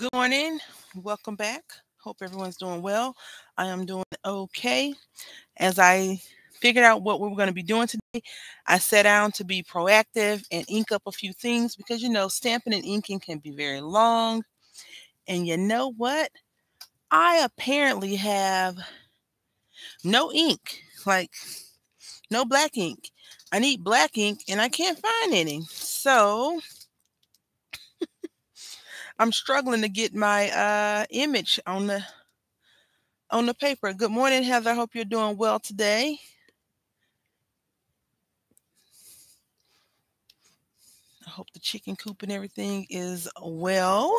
Good morning. Welcome back. Hope everyone's doing well. I am doing okay. As I figured out what we were going to be doing today, I sat down to be proactive and ink up a few things because you know, stamping and inking can be very long. And you know what? I apparently have no ink, like no black ink. I need black ink and I can't find any. So I'm struggling to get my uh, image on the on the paper. Good morning, Heather. I hope you're doing well today. I hope the chicken coop and everything is well.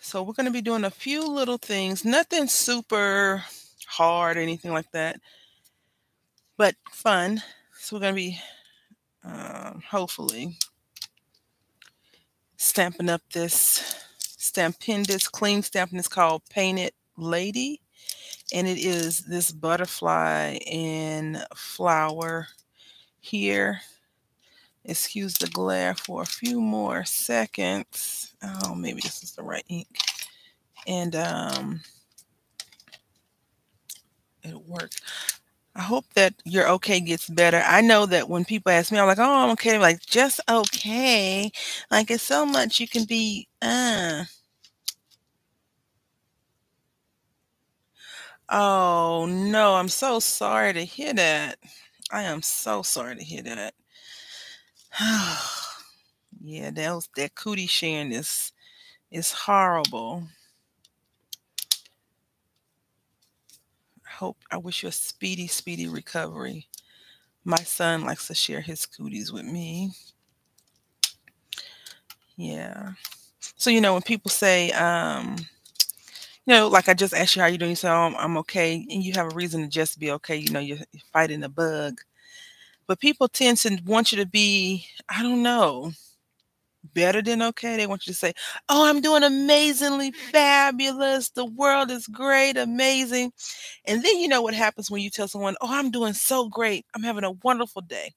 So we're going to be doing a few little things, nothing super hard or anything like that, but fun. So we're going to be um, hopefully stamping up this stampin this clean stamping is called painted lady and it is this butterfly and flower here. Excuse the glare for a few more seconds. Oh maybe this is the right ink. And um it'll work I hope that your okay gets better. I know that when people ask me, I'm like, oh, I'm okay. I'm like, just okay. Like, it's so much you can be, uh. Oh, no. I'm so sorry to hear that. I am so sorry to hear that. yeah, that was that cootie sharing is is horrible. Hope I wish you a speedy, speedy recovery. My son likes to share his cooties with me. Yeah. So you know when people say, um, you know, like I just asked you how you're doing, you say, oh, I'm okay, and you have a reason to just be okay. You know, you're fighting a bug, but people tend to want you to be, I don't know, better than okay. They want you to say, Oh, I'm doing amazingly fabulous. The world is great, amazing. And then you know what happens when you tell someone, Oh, I'm doing so great. I'm having a wonderful day.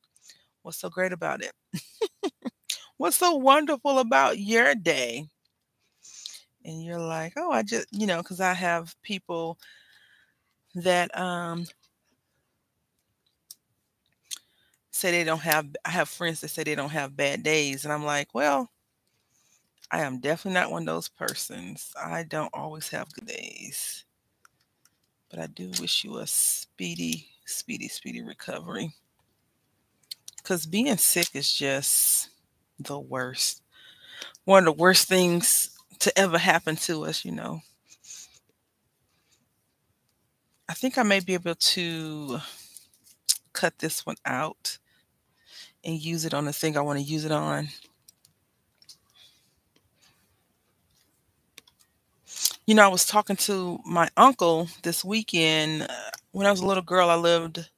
What's so great about it? What's so wonderful about your day? And you're like, Oh, I just, you know, because I have people that um say they don't have I have friends that say they don't have bad days and I'm like, well, I am definitely not one of those persons. I don't always have good days. But I do wish you a speedy, speedy, speedy recovery. Cuz being sick is just the worst. One of the worst things to ever happen to us, you know. I think I may be able to cut this one out and use it on the thing I want to use it on. You know, I was talking to my uncle this weekend. Uh, when I was a little girl, I lived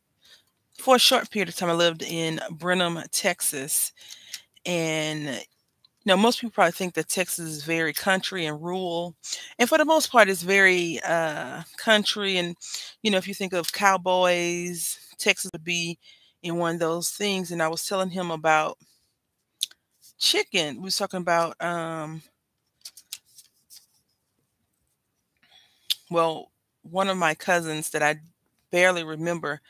for a short period of time. I lived in Brenham, Texas. And you know, most people probably think that Texas is very country and rural. And for the most part, it's very uh, country. And, you know, if you think of cowboys, Texas would be in one of those things. And I was telling him about chicken. We was talking about um well, one of my cousins that I barely remember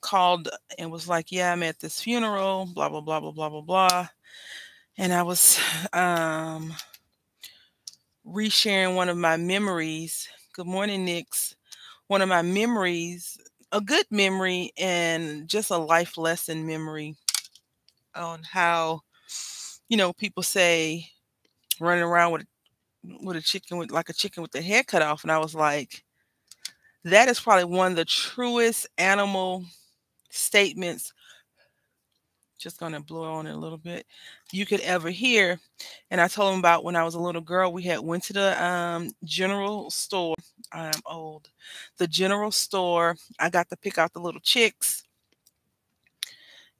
called and was like, "Yeah, I'm at this funeral, blah blah blah blah blah blah blah." And I was um resharing one of my memories. Good morning, Nix. One of my memories a good memory and just a life lesson memory on how you know people say running around with with a chicken with like a chicken with the head cut off and i was like that is probably one of the truest animal statements just gonna blow on it a little bit you could ever hear. And i told him about when i was a little girl we had went to the um, general store. I'm old. The general store i got to pick out the little chicks.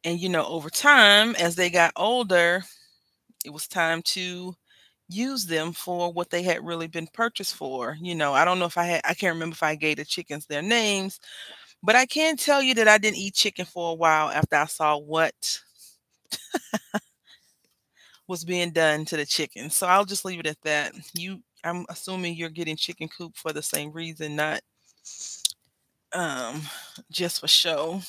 And you know over time as they got older it was time to use them for what they had really been purchased for you know. I don't know if i had i can't remember if i gave the chickens their names but I can tell you that I didn't eat chicken for a while after I saw what was being done to the chicken. So I'll just leave it at that. You I'm assuming you're getting chicken coop for the same reason, not um just for show.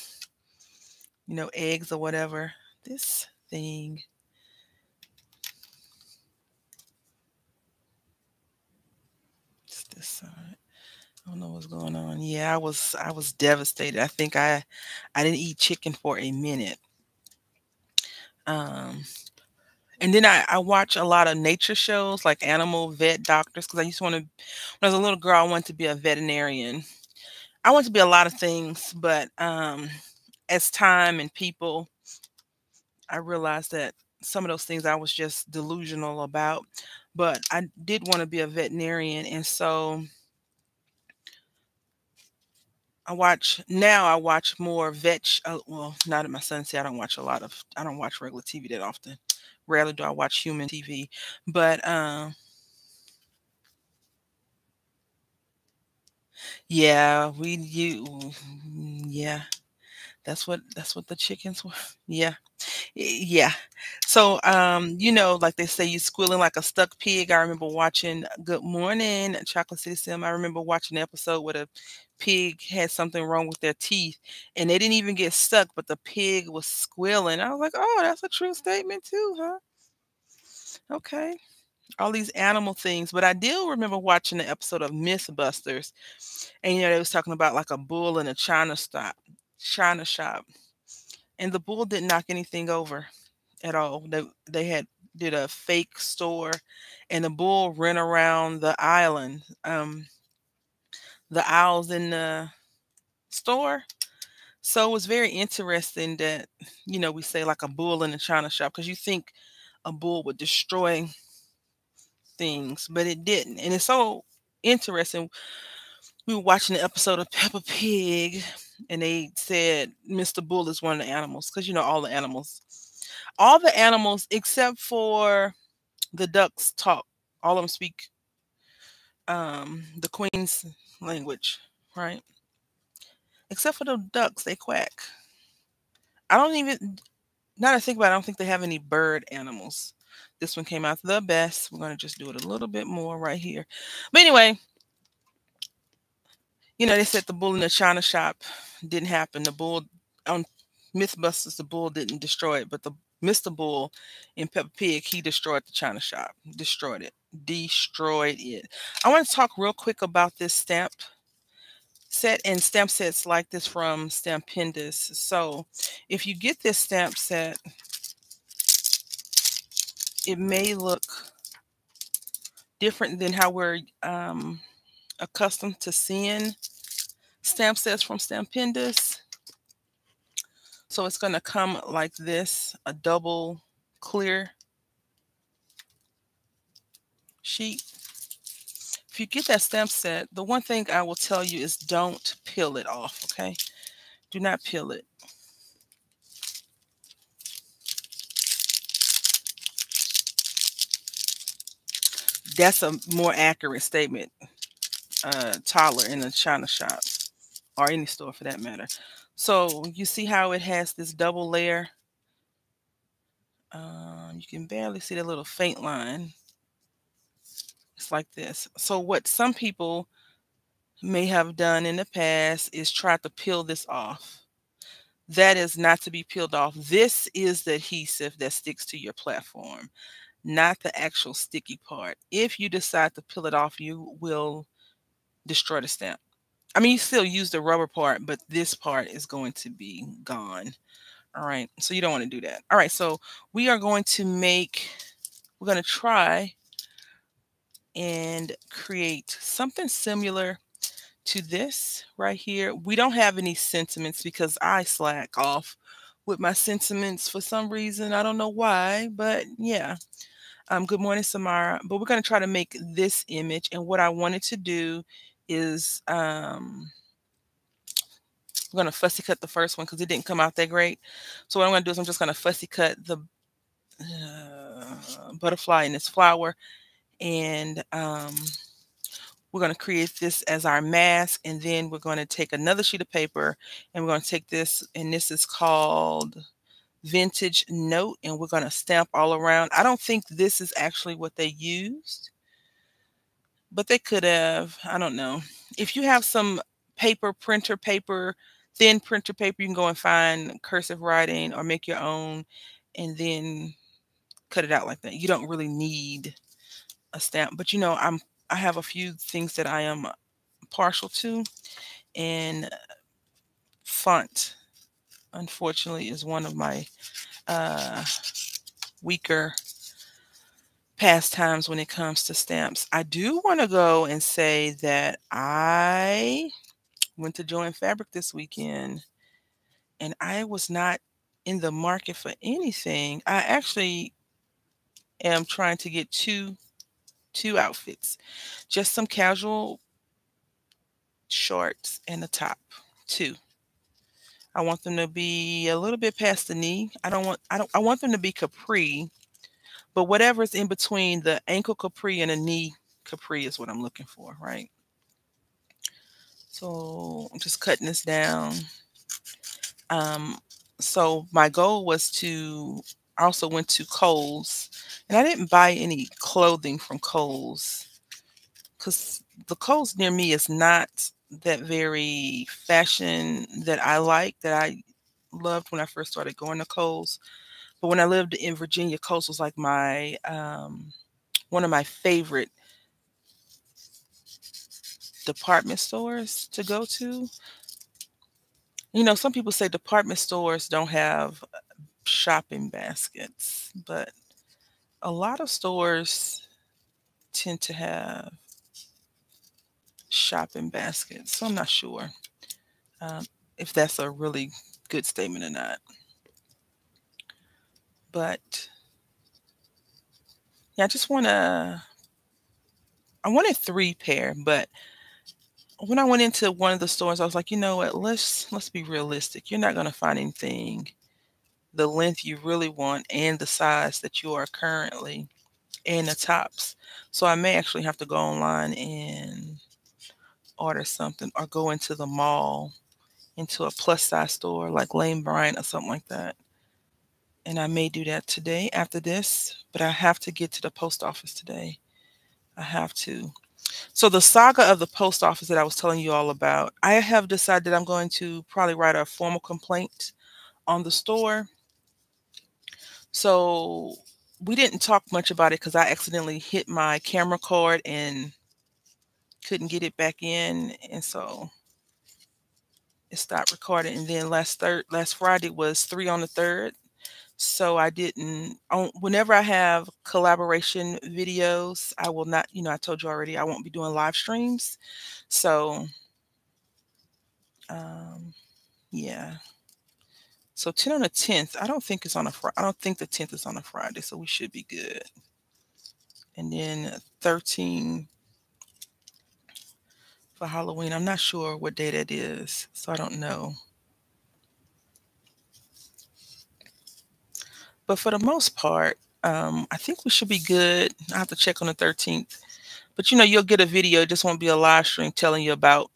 You know, eggs or whatever. This thing this side. I don't know what's going on. Yeah, I was I was devastated. I think I I didn't eat chicken for a minute. Um and then I, I watch a lot of nature shows like animal vet doctors because I used to want to when I was a little girl, I wanted to be a veterinarian. I want to be a lot of things, but um as time and people, I realized that some of those things I was just delusional about. But I did want to be a veterinarian, and so I watch now. I watch more vet. Uh, well, not at my son say I don't watch a lot of. I don't watch regular TV that often. Rarely do I watch human TV, but um, yeah, we you yeah. That's what that's what the chickens were. Yeah. Yeah. So um, you know, like they say you squealing like a stuck pig. I remember watching Good Morning Chocolate City Sim. I remember watching an episode where the pig had something wrong with their teeth and they didn't even get stuck, but the pig was squealing. I was like, oh, that's a true statement too, huh? Okay. All these animal things. But I do remember watching the episode of Mythbusters. And you know, they was talking about like a bull in a China stop, China shop. And the bull didn't knock anything over at all. They they had did a fake store and the bull ran around the island. Um the owls in the store. So it was very interesting that, you know, we say like a bull in a china shop because you think a bull would destroy things, but it didn't. And it's so interesting. We were watching the episode of Peppa Pig, and they said Mr. Bull is one of the animals because you know all the animals, all the animals except for the ducks talk. All of them speak um, the Queen's language, right? Except for the ducks, they quack. I don't even now that I think about it, I don't think they have any bird animals. This one came out the best. We're going to just do it a little bit more right here. But anyway, you know, they said the bull in the china shop didn't happen. The bull on Mythbusters, the bull didn't destroy it, but the Mr. Bull in Peppa Pig, he destroyed the china shop, destroyed it, destroyed it. I want to talk real quick about this stamp set and stamp sets like this from Stampendous. So if you get this stamp set, it may look different than how we're um, accustomed to seeing stamp sets from Stampendous. So it's going to come like this, a double clear sheet. If you get that stamp set, the one thing I will tell you is don't peel it off, okay? Do not peel it. That's a more accurate statement. Uh, taller in a china shop or any store for that matter. So you see how it has this double layer. Um, you can barely see the little faint line It's like this. So what some people may have done in the past is try to peel this off. That is not to be peeled off. This is the adhesive that sticks to your platform, not the actual sticky part. If you decide to peel it off, you will destroy the stamp. I mean, you still use the rubber part, but this part is going to be gone. All right, so you don't want to do that. All right, so we are going to make, we're going to try and create something similar to this right here. We don't have any sentiments because I slack off with my sentiments for some reason. I don't know why, but yeah. Um, good morning, Samara. But we're going to try to make this image. And what I wanted to do is um, I'm going to fussy cut the first one because it didn't come out that great. So what I'm going to do is I'm just going to fussy cut the uh, butterfly in this flower and um, we're going to create this as our mask and then we're going to take another sheet of paper and we're going to take this and this is called vintage note and we're going to stamp all around. I don't think this is actually what they used, but they could have. I don't know. If you have some paper, printer paper, thin printer paper, you can go and find cursive writing or make your own and then cut it out like that. You don't really need a stamp, but you know, I'm I have a few things that I am partial to and font unfortunately is one of my uh, weaker pastimes when it comes to stamps. I do want to go and say that I went to Joann Fabric this weekend and I was not in the market for anything. I actually am trying to get two two outfits. Just some casual shorts and a top. Two. I want them to be a little bit past the knee. I don't want I don't I want them to be capri, but whatever's in between the ankle capri and a knee capri is what I'm looking for, right? So I'm just cutting this down. Um, so my goal was to I also went to Kohl's and I didn't buy any clothing from Kohl's because the Kohl's near me is not that very fashion that I like that I loved when I first started going to Kohl's. But when I lived in Virginia, Kohl's was like my um, one of my favorite department stores to go to. You know, some people say department stores don't have shopping baskets, but a lot of stores tend to have shopping baskets. So I'm not sure um, if that's a really good statement or not. But yeah, I just want to. I wanted three pair, but when I went into one of the stores, I was like, you know what? Let's let's be realistic. You're not going to find anything the length you really want and the size that you are currently in the tops. So I may actually have to go online and order something or go into the mall into a plus size store like Lane Bryant or something like that. And I may do that today after this, but I have to get to the post office today. I have to. So the saga of the post office that I was telling you all about, I have decided I'm going to probably write a formal complaint on the store. So we didn't talk much about it because I accidentally hit my camera cord and couldn't get it back in, and so it stopped recording. And then last third, last Friday was three on the third, so I didn't. On, whenever I have collaboration videos, I will not. You know, I told you already, I won't be doing live streams. So, um, yeah. So 10 on the 10th, I don't think it's on a Friday. I don't think the 10th is on a Friday, so we should be good. And then 13 for Halloween. I'm not sure what day that is, so I don't know. But for the most part, um, I think we should be good. I have to check on the 13th. But you know, you'll get a video. It just won't be a live stream telling you about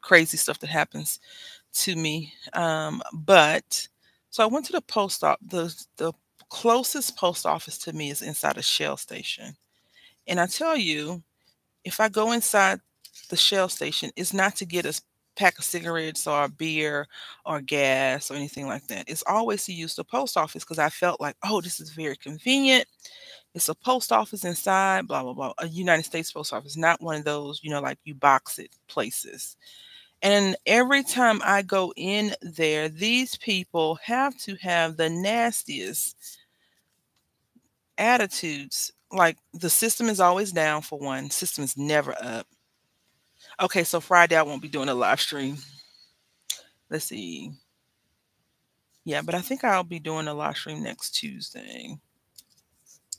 crazy stuff that happens to me. Um, but so I went to the post office. The the closest post office to me is inside a Shell station. And I tell you, if I go inside the Shell station it's not to get a pack of cigarettes or beer or gas or anything like that. It's always to use the post office because I felt like, oh, this is very convenient. It's a post office inside, blah, blah, blah. A United States post office, not one of those, you know, like you box it places. And every time I go in there, these people have to have the nastiest attitudes. Like the system is always down for one, system is never up. Okay, so Friday I won't be doing a live stream. Let's see. Yeah, but I think I'll be doing a live stream next Tuesday.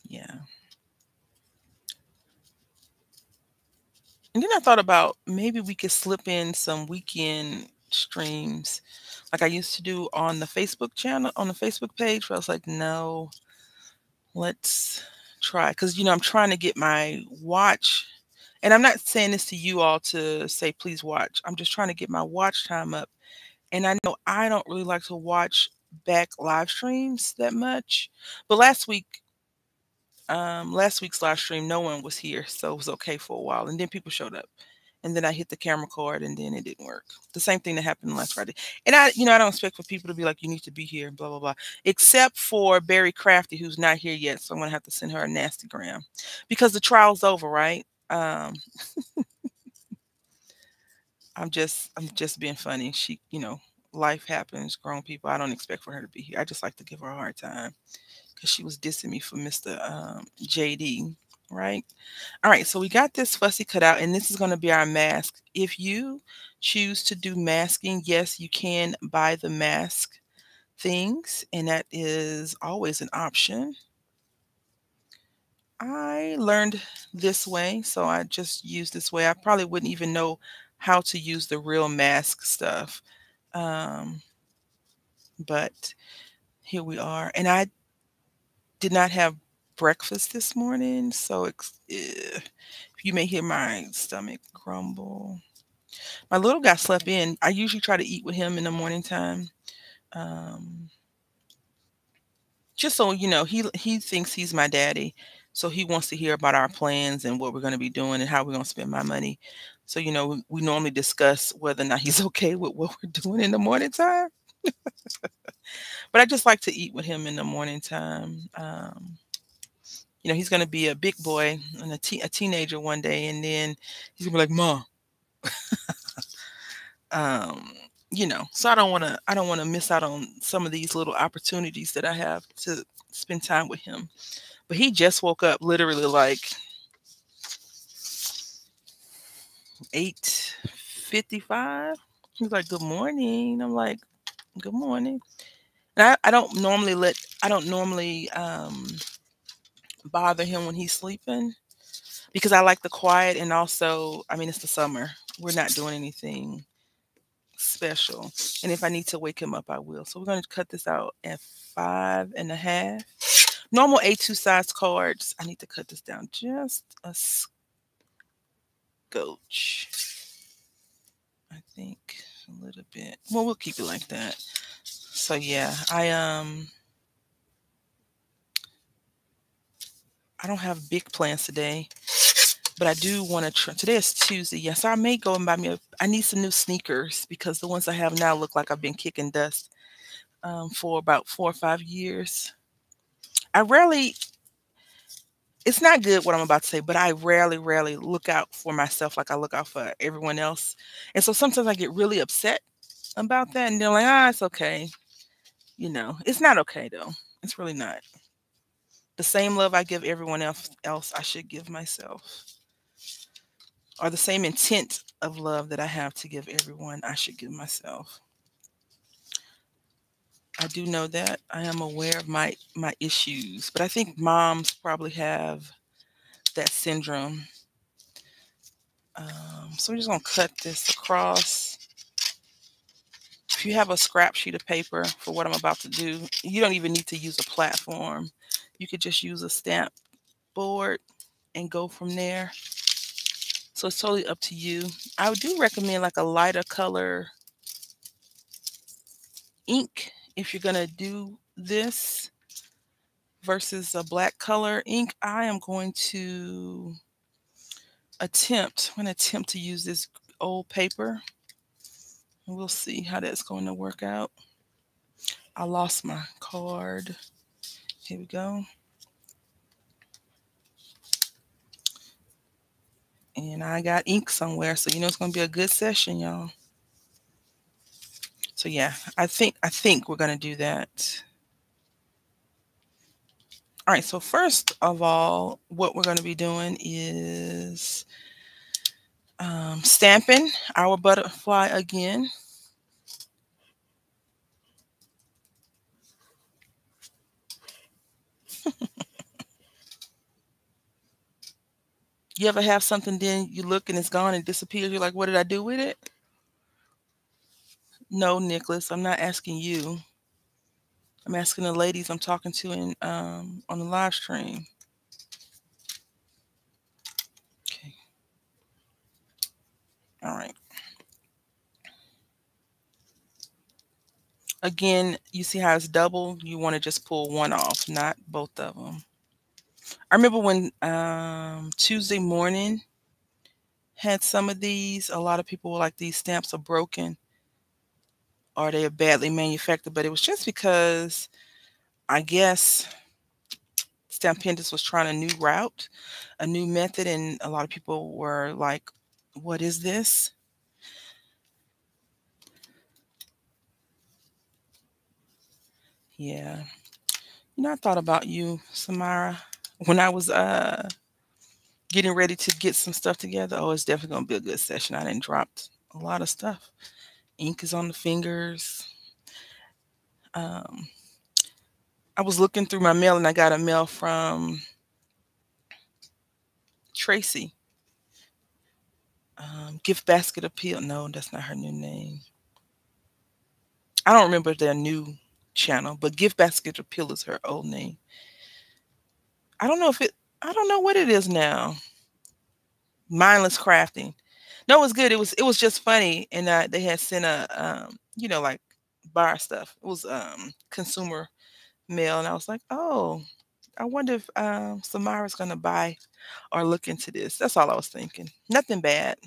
Yeah. And then I thought about maybe we could slip in some weekend streams like I used to do on the Facebook channel, on the Facebook page. Where I was like, no, let's try. Because, you know, I'm trying to get my watch and I'm not saying this to you all to say, please watch. I'm just trying to get my watch time up. And I know I don't really like to watch back live streams that much. But last week, um, last week's live stream, no one was here, so it was okay for a while. And then people showed up. And then I hit the camera card and then it didn't work. The same thing that happened last Friday. And I, you know, I don't expect for people to be like, you need to be here, blah, blah, blah. Except for Barry Crafty, who's not here yet. So I'm gonna have to send her a nasty gram. Because the trial's over, right? Um I'm just I'm just being funny. She, you know, life happens, grown people. I don't expect for her to be here. I just like to give her a hard time because she was dissing me for Mr. Um, JD, right? All right, so we got this fussy cut out, and this is going to be our mask. If you choose to do masking, yes, you can buy the mask things, and that is always an option. I learned this way, so I just use this way. I probably wouldn't even know how to use the real mask stuff. Um, but here we are. And I did not have breakfast this morning, so you may hear my stomach grumble. My little guy slept in. I usually try to eat with him in the morning time. Um, just so you know, he he thinks he's my daddy, so he wants to hear about our plans and what we're going to be doing and how we're going to spend my money. So you know, we, we normally discuss whether or not he's okay with what we're doing in the morning time. but I just like to eat with him in the morning time. Um, you know, he's going to be a big boy and a, te- a teenager one day, and then he's gonna be like, "Mom." um, you know, so I don't want to. I don't want to miss out on some of these little opportunities that I have to spend time with him. But he just woke up, literally like eight fifty-five. He's like, "Good morning." I'm like, "Good morning." And I, I don't normally let. I don't normally um bother him when he's sleeping because I like the quiet and also, I mean, it's the summer. We're not doing anything special. And if I need to wake him up, I will. So we're going to cut this out at five and a half. Normal A2 size cards. I need to cut this down just a scotch. I think a little bit. Well, we'll keep it like that. So yeah, I um I don't have big plans today, but I do want to try. Today is Tuesday. Yes, So I may go and buy me. A, I need some new sneakers because the ones I have now look like I've been kicking dust um, for about four or five years. I rarely. It's not good what I'm about to say, but I rarely, rarely look out for myself like I look out for everyone else. And so sometimes I get really upset about that, and they're like, "Ah, it's okay." You know, it's not okay though. It's really not the same love I give everyone else, else I should give myself. Or the same intent of love that I have to give everyone, I should give myself. I do know that. I am aware of my my issues, but I think moms probably have that syndrome. Um, so I'm just gonna cut this across. If you have a scrap sheet of paper for what I'm about to do, you don't even need to use a platform. You could just use a stamp board and go from there. So it's totally up to you. I do recommend like a lighter color ink if you're going to do this versus a black color ink. I am going to attempt, I'm going to attempt to use this old paper. And we'll see how that's going to work out. I lost my card. Here we go. And I got ink somewhere, so you know it's gonna be a good session, y'all. So yeah, I think I think we're gonna do that. All right, so first of all, what we're going to be doing is um, stamping our butterfly again. you ever have something, then you look and it's gone and disappears? You're like, what did I do with it? No, Nicholas, I'm not asking you. I'm asking the ladies I'm talking to in um, on the live stream. Okay. All right. Again, you see how it's double? You want to just pull one off, not both of them. I remember when um, Tuesday morning had some of these. A lot of people were like, these stamps are broken or they are badly manufactured, but it was just because I guess Stampendous was trying a new route, a new method, and a lot of people were like, what is this? Yeah. You know, I thought about you, Samara, when I was uh getting ready to get some stuff together. Oh, it's definitely gonna be a good session. I didn't drop a lot of stuff. Ink is on the fingers. Um, I was looking through my mail and I got a mail from Tracy. Um, Gift Basket Appeal. No, that's not her new name. I don't remember their new channel, but Gift Basket Appeal is her old name. I don't know if it, I don't know what it is now. Mindless crafting. No, it was good. It was it was just funny, and uh, they had sent a um, you know like bar stuff. It was um consumer mail, and I was like, oh, I wonder if um, Samara's gonna buy or look into this. That's all I was thinking. Nothing bad,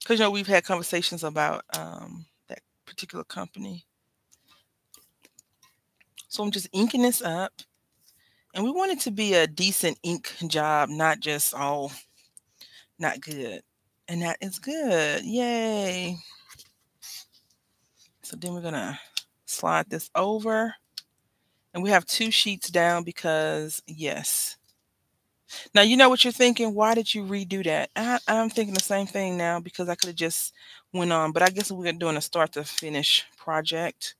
because you know we've had conversations about um, that particular company. So I'm just inking this up. And we want it to be a decent ink job, not just all not good. And that is good. Yay. So then we're going to slide this over. And we have two sheets down because, yes. Now, you know what you're thinking? Why did you redo that? I, am thinking the same thing now because I could have just went on. But I guess we're doing a start to finish project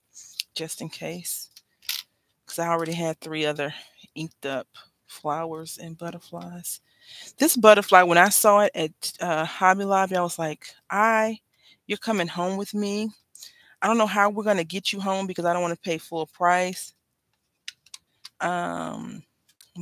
just in case. Because I already had three other inked up flowers and butterflies. This butterfly, when I saw it at uh, Hobby Lobby, I was like, I, you're coming home with me. I don't know how we're going to get you home because I don't want to pay full price. Um,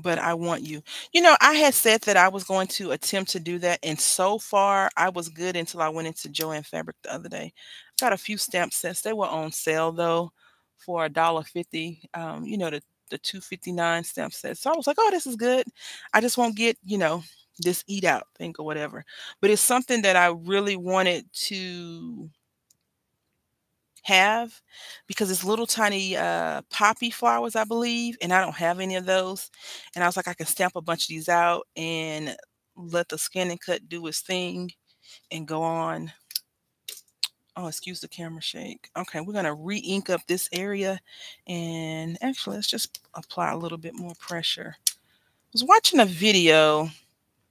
but I want you. You know, I had said that I was going to attempt to do that. And so far, I was good until I went into Joann Fabric the other day. Got a few stamp sets. They were on sale, though, for a dollar fifty. Um, you know, the the 259 stamp set. So I was like, oh, this is good. I just won't get, you know, this eat out thing or whatever. But it's something that I really wanted to have because it's little tiny uh, poppy flowers, I believe, and I don't have any of those. And I was like, I can stamp a bunch of these out and let the ScanNCut do its thing and go on Oh, excuse the camera shake. Okay, we're going to re-ink up this area. And actually, let's just apply a little bit more pressure. I was watching a video.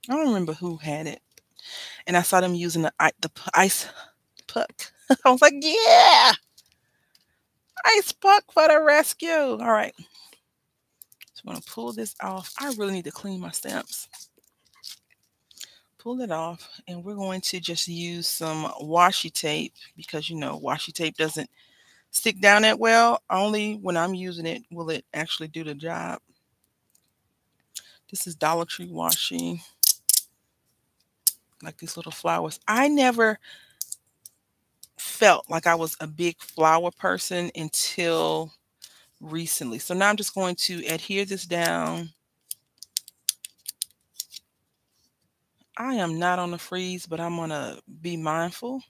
I don't remember who had it. And I saw them using the, the ice puck. I was like, yeah! Ice puck for the rescue. All right. So I'm going to pull this off. I really need to clean my stamps pull it off and we're going to just use some washi tape because you know washi tape doesn't stick down that well. Only when I'm using it will it actually do the job. This is Dollar Tree washi. Like these little flowers. I never felt like I was a big flower person until recently. So now I'm just going to adhere this down I am not on the freeze, but I'm gonna be mindful.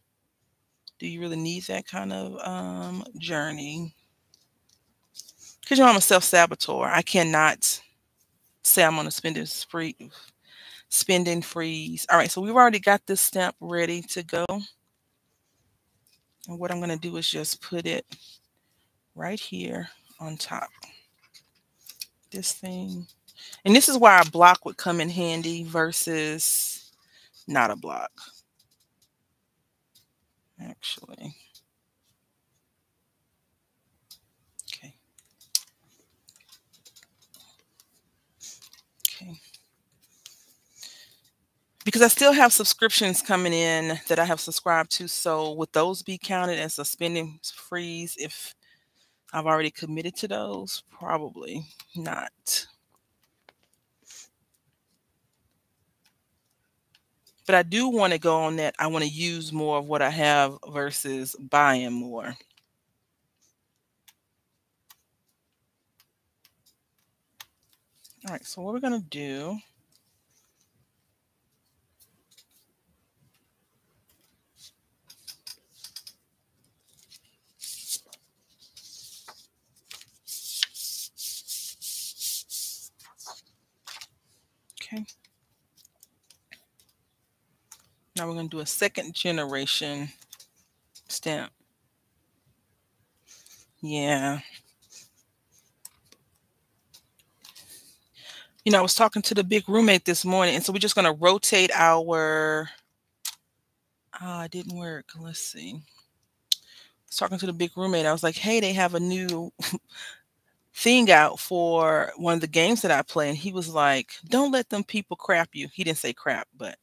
Do you really need that kind of um, journey? Because you know I'm a self-saboteur. I cannot say I'm on a spending spree, spending freeze. All right, so we've already got this stamp ready to go. And what I'm gonna do is just put it right here on top. This thing. And this is why a block would come in handy versus not a block. Actually. Okay. Okay. Because I still have subscriptions coming in that I have subscribed to. So would those be counted as a spending freeze if I've already committed to those? Probably not. but I do want to go on that. I want to use more of what I have versus buying more. All right, so what we're going to do Okay. Now we're going to do a second generation stamp. Yeah. You know, I was talking to the big roommate this morning, and so we're just going to rotate our. Ah, oh, it didn't work. Let's see. I was talking to the big roommate. I was like, hey, they have a new thing out for one of the games that I play. And he was like, don't let them people crap you. He didn't say crap, but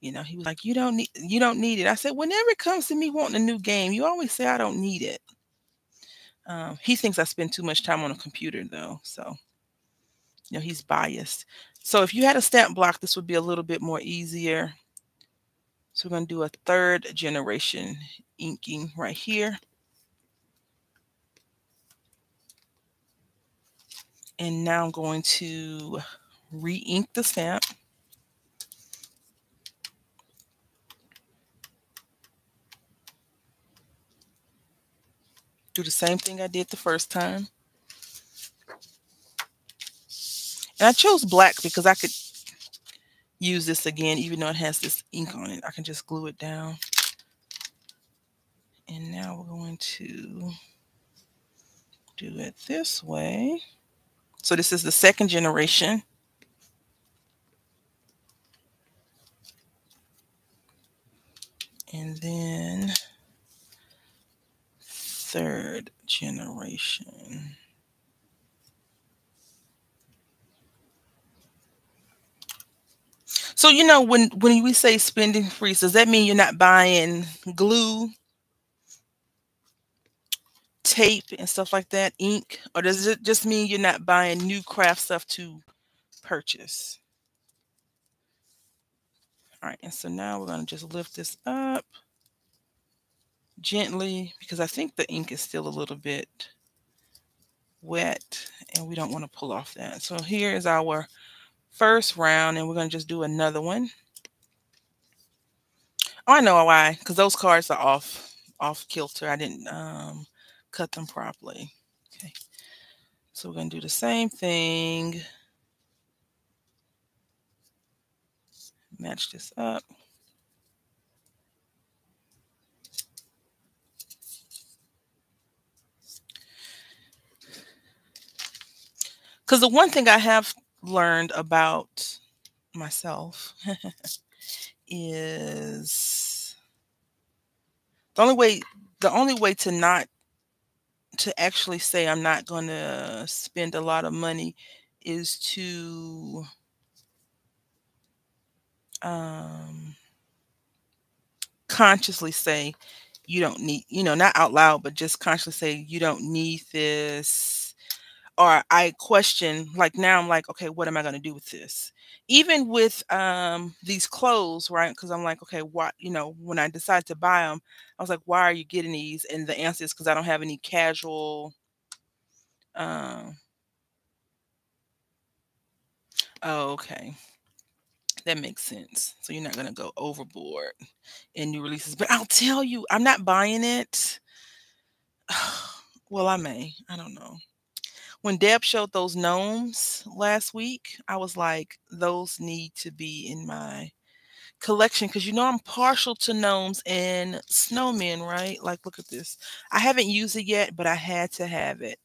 you know, he was like, you don't need, you don't need it. I said, whenever it comes to me wanting a new game, you always say I don't need it. Um, he thinks I spend too much time on a computer though. So, you know, he's biased. So if you had a stamp block, this would be a little bit more easier. So we're going to do a third generation inking right here. And now I'm going to re-ink the stamp. Do the same thing I did the first time. And I chose black because I could use this again, even though it has this ink on it. I can just glue it down. And now we're going to do it this way. So this is the second generation. And then third generation. So you know when when we say spending freeze, does that mean you're not buying glue tape and stuff like that, ink, or does it just mean you're not buying new craft stuff to purchase? All right, and so now we're going to just lift this up gently because I think the ink is still a little bit wet and we don't want to pull off that. So here is our first round and we're going to just do another one. Oh, I know why, because those cards are off off kilter. I didn't um, cut them properly. Okay. So we're going to do the same thing. Match this up. Because the one thing I have learned about myself is the only way the only way to not to actually say I'm not going to spend a lot of money is to um, consciously say you don't need, you know, not out loud, but just consciously say you don't need this. Or I question, like now I'm like, okay, what am I going to do with this? Even with um, these clothes, right? Because I'm like, okay, what, you know, when I decided to buy them, I was like, why are you getting these? And the answer is because I don't have any casual. Um, oh, okay. That makes sense. So you're not going to go overboard in new releases. But I'll tell you, I'm not buying it. well, I may. I don't know. When Deb showed those gnomes last week, I was like, those need to be in my collection because you know I'm partial to gnomes and snowmen, right? Like, look at this. I haven't used it yet, but I had to have it.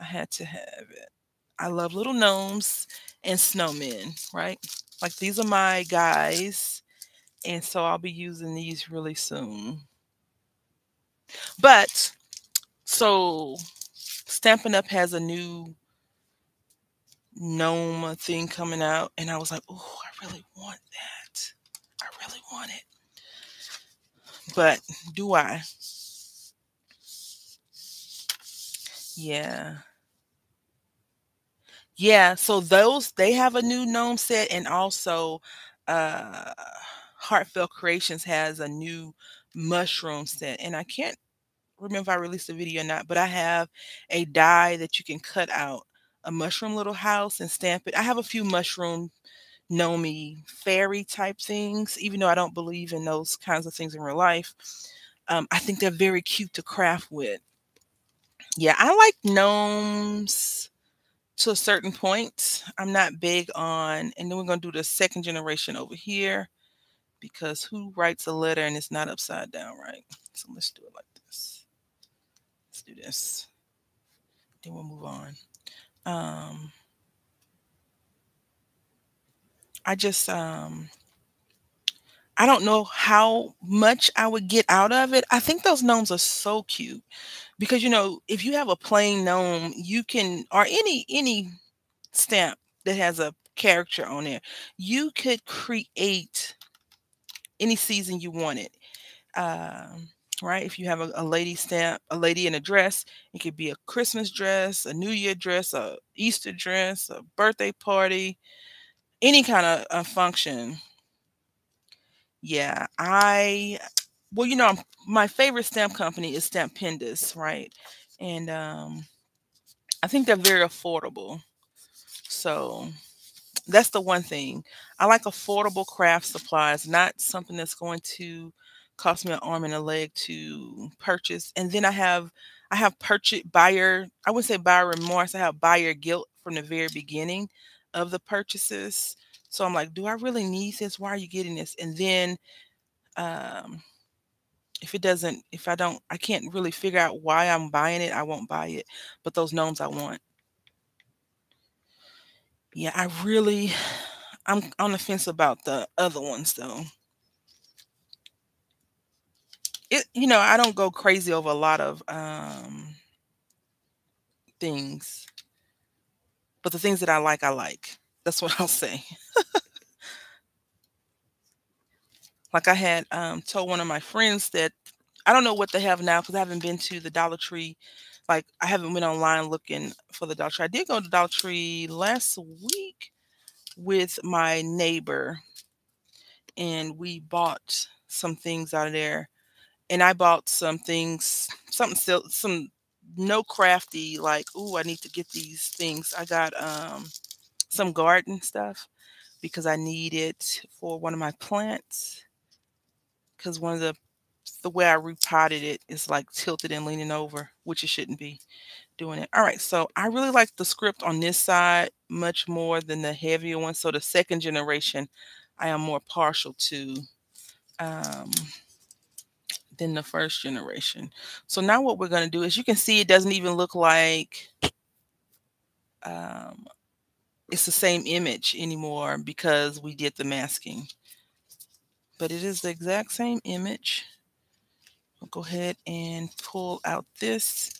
I had to have it. I love little gnomes and snowmen, right? Like, these are my guys. And so I'll be using these really soon. But so Stampin' Up has a new gnome thing coming out, and I was like, oh, I really want that. I really want it. But do I? Yeah. Yeah, so those they have a new gnome set and also uh Heartfelt Creations has a new mushroom set. And I can't remember if I released a video or not, but I have a die that you can cut out a mushroom little house and stamp it. I have a few mushroom gnomey fairy type things, even though I don't believe in those kinds of things in real life. Um, I think they're very cute to craft with. Yeah, I like gnomes to a certain point. I'm not big on, and then we're going to do the second generation over here because who writes a letter and it's not upside down, right? So let's do it like do this. Then we'll move on. Um, I just um I don't know how much I would get out of it. I think those gnomes are so cute because you know, if you have a plain gnome, you can or any any stamp that has a character on there, you could create any season you wanted. Um, right? If you have a, a lady stamp, a lady in a dress, it could be a Christmas dress, a New Year dress, a Easter dress, a birthday party, any kind of uh, function. Yeah, I well, you know, my favorite stamp company is Stampendous, right? And um, I think they're very affordable. So that's the one thing. I like affordable craft supplies, not something that's going to cost me an arm and a leg to purchase. And then I have I have purchase buyer, I wouldn't say buyer remorse, I have buyer guilt from the very beginning of the purchases. So I'm like, do I really need this? Why are you getting this? And then um if it doesn't, if I don't, I can't really figure out why I'm buying it, I won't buy it. But those gnomes I want. Yeah, I really, I'm on the fence about the other ones though. It, you know, I don't go crazy over a lot of um things, but the things that I like, I like. That's what I'll say. like I had um, told one of my friends that I don't know what they have now because I haven't been to the Dollar Tree. Like I haven't been online looking for the Dollar Tree. I did go to Dollar Tree last week with my neighbor, and we bought some things out of there. And I bought some things, something some no crafty like. Oh, I need to get these things. I got um some garden stuff because I need it for one of my plants. Because one of the the way I repotted it is like tilted and leaning over, which it shouldn't be doing it. All right, so I really like the script on this side much more than the heavier one. So the second generation, I am more partial to um, than the first generation. So now what we're going to do is you can see it doesn't even look like um, it's the same image anymore because we did the masking. But it is the exact same image. We'll go ahead and pull out this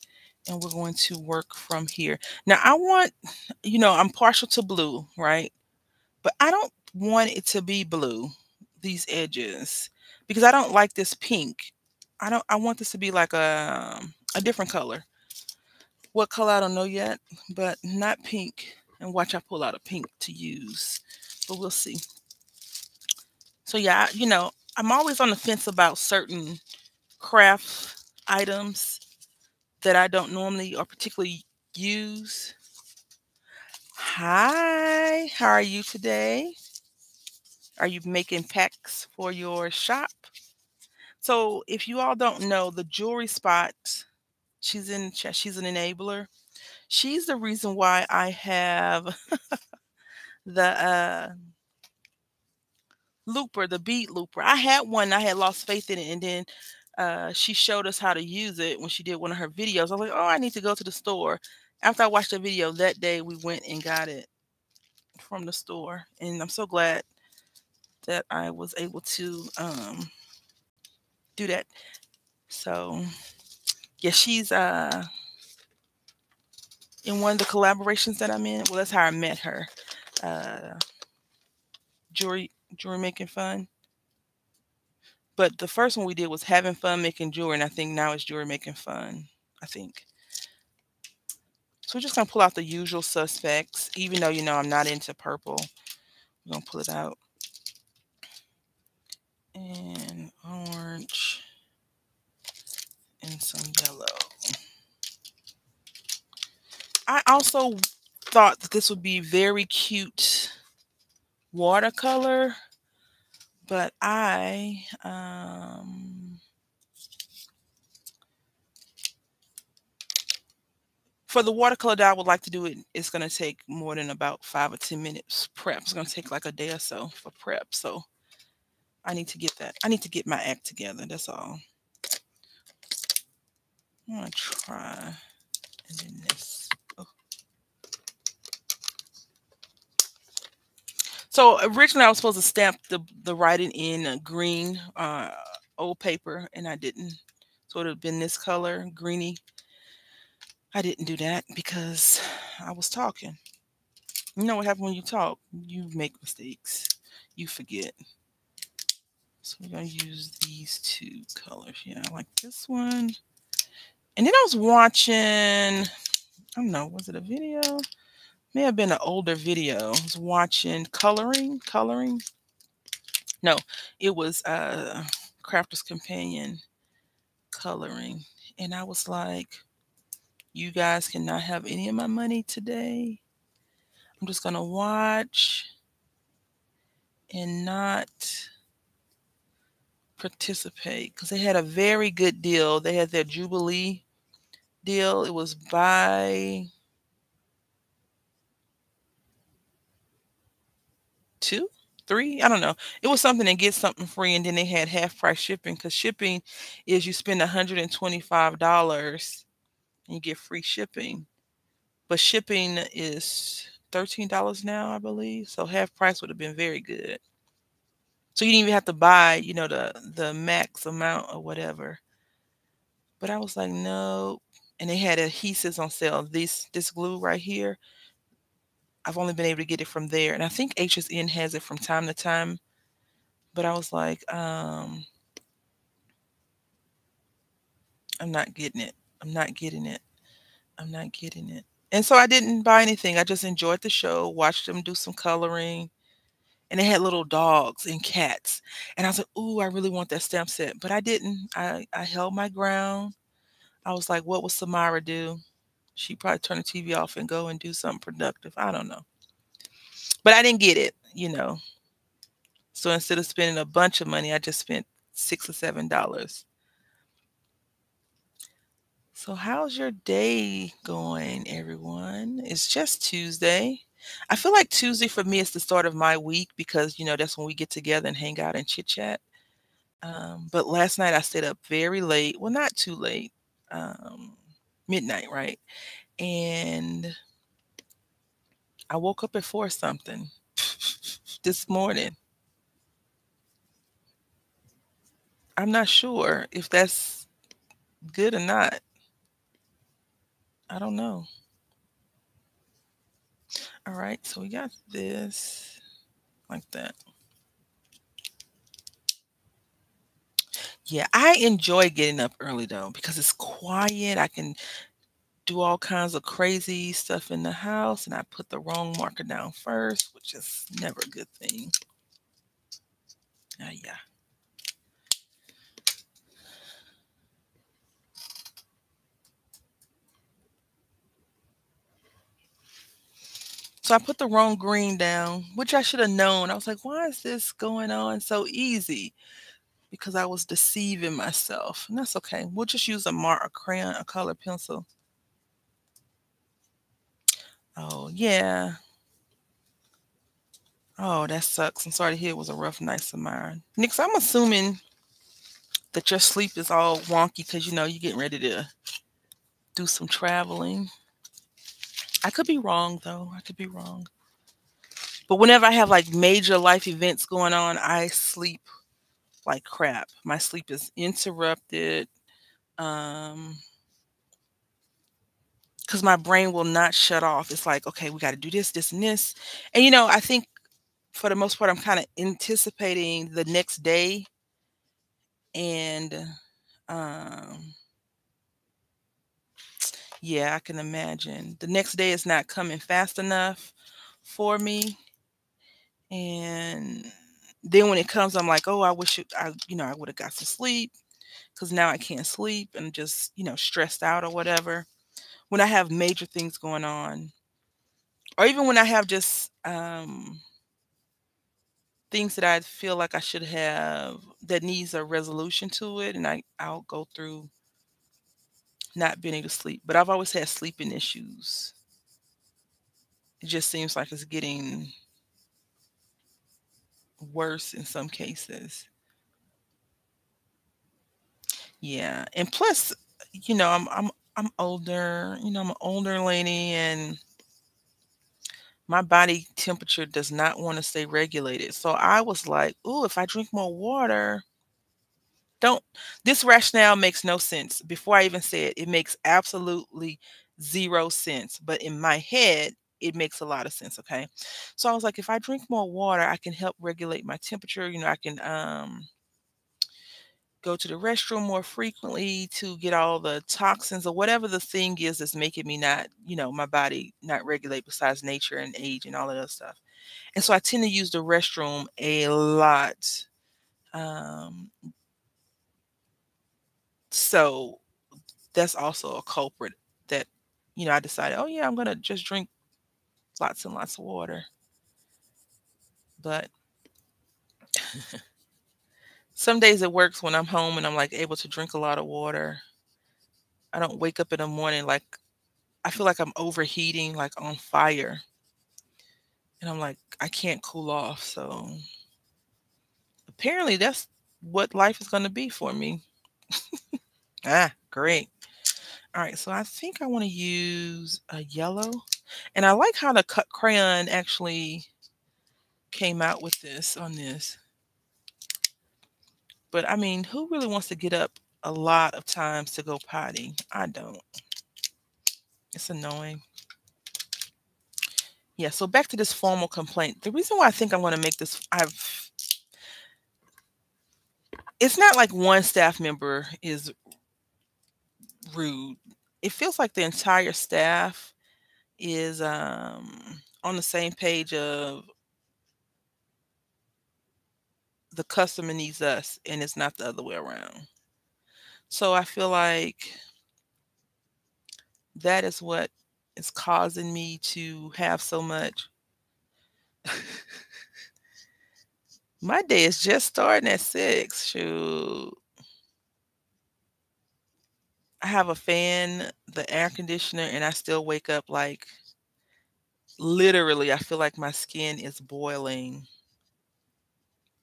and we're going to work from here. Now I want, you know, I'm partial to blue, right? But I don't want it to be blue, these edges, because I don't like this pink. I don't, I want this to be like a, um, a different color. What color, I don't know yet, but not pink. And watch I pull out a pink to use, but we'll see. So yeah, you know, I'm always on the fence about certain craft items that I don't normally or particularly use. Hi, how are you today? Are you making packs for your shop? So, if you all don't know, the jewelry spot, she's in she's an enabler she's the reason why I have the uh, looper, the bead looper. I had one, I had lost faith in it, and then uh, she showed us how to use it when she did one of her videos. I was like, oh, I need to go to the store. After I watched the video that day, we went and got it from the store, and I'm so glad that I was able to um, do that. So, yeah, she's uh in one of the collaborations that I'm in. Well, that's how I met her. Uh, jewelry, jewelry making fun. But the first one we did was having fun making jewelry, and I think now it's jewelry making fun. I think. So we're just gonna pull out the usual suspects, even though you know I'm not into purple. We're gonna pull it out. And orange and some yellow. I also thought that this would be very cute watercolor, but I um, for the watercolor that I would like to do it, it's going to take more than about five or 10 minutes prep. It's going to take like a day or so for prep. So I need to get that. I need to get my act together. That's all. I'm going to try. And then this. Oh. So originally I was supposed to stamp the, the writing in green uh, old paper and I didn't. So it would have been this color, greeny. I didn't do that because I was talking. You know what happens when you talk? You make mistakes. You forget. So we're going to use these two colors. Yeah, I like this one. And then I was watching, I don't know, was it a video? May have been an older video. I was watching coloring, coloring. No, it was uh Crafter's Companion coloring. And I was like, you guys cannot have any of my money today. I'm just going to watch and not participate because they had a very good deal. They had their Jubilee deal. It was buy two, three, I don't know. It was something to get something free, and then they had half price shipping because shipping is you spend $125 and you get free shipping. But shipping is $13 now, I believe. So half price would have been very good. So you didn't even have to buy, you know, the the max amount or whatever. But I was like, no. And they had adhesives on sale. This this glue right here, I've only been able to get it from there. And I think HSN has it from time to time. But I was like, um, I'm not getting it. I'm not getting it. I'm not getting it. And so I didn't buy anything. I just enjoyed the show, watched them do some coloring. And they had little dogs and cats. And I was like, ooh, I really want that stamp set. But I didn't. I, I held my ground. I was like, what would Samara do? She probably turn the TV off and go and do something productive. I don't know. But I didn't get it, you know. So instead of spending a bunch of money, I just spent six or seven dollars. So, how's your day going, everyone? It's just Tuesday. I feel like Tuesday for me is the start of my week because, you know, that's when we get together and hang out and chit chat. Um, but last night I stayed up very late. Well, not too late, um, midnight, right? And I woke up at four something this morning. I'm not sure if that's good or not. I don't know. All right, so we got this like that. Yeah, I enjoy getting up early though because it's quiet. I can do all kinds of crazy stuff in the house and I put the wrong marker down first, which is never a good thing. Uh, yeah. So I put the wrong green down, which I should have known. I was like, why is this going on so easy? Because I was deceiving myself. And that's okay. We'll just use a mark, a crayon, a color pencil. Oh, yeah. Oh, that sucks. I'm sorry to hear it was a rough night of mine. Nix, I'm assuming that your sleep is all wonky because you know you're getting ready to do some traveling. I could be wrong though. I could be wrong. But whenever I have like major life events going on, I sleep like crap. My sleep is interrupted. Um because my brain will not shut off. It's like, okay, we got to do this, this, and this. And you know, I think for the most part, I'm kind of anticipating the next day. And um yeah, I can imagine. The next day is not coming fast enough for me. And then when it comes, I'm like, oh, I wish it, I, you know, I would have got some sleep because now I can't sleep and just, you know, stressed out or whatever. When I have major things going on, or even when I have just um, things that I feel like I should have that needs a resolution to it, and I I'll go through not being able to sleep. But I've always had sleeping issues. It just seems like it's getting worse in some cases. Yeah, and plus, you know, I'm I'm I'm older. You know, I'm an older lady, and my body temperature does not want to stay regulated. So I was like, "Ooh, if I drink more water." Don't this rationale makes no sense. Before I even say it, it makes absolutely zero sense. But in my head, it makes a lot of sense. Okay. So I was like, if I drink more water, I can help regulate my temperature. You know, I can um go to the restroom more frequently to get all the toxins or whatever the thing is that's making me not, you know, my body not regulate besides nature and age and all of that stuff. And so I tend to use the restroom a lot. Um, so that's also a culprit that, you know, I decided, oh yeah, I'm gonna just drink lots and lots of water. But some days it works when I'm home and I'm like able to drink a lot of water. I don't wake up in the morning like I feel like I'm overheating, like on fire. And I'm like, I can't cool off. So apparently that's what life is going to be for me. Ah, great. All right, so I think I want to use a yellow. And I like how the cut crayon actually came out with this on this. But I mean, who really wants to get up a lot of times to go potty? I don't. It's annoying. Yeah, so back to this formal complaint. The reason why I think I'm going to make this, I've, it's not like one staff member is rude. It feels like the entire staff is um, on the same page of the customer needs us and it's not the other way around. So I feel like that is what is causing me to have so much. My day is just starting at six. Shoot. I have a fan, the air conditioner, and I still wake up like literally, I feel like my skin is boiling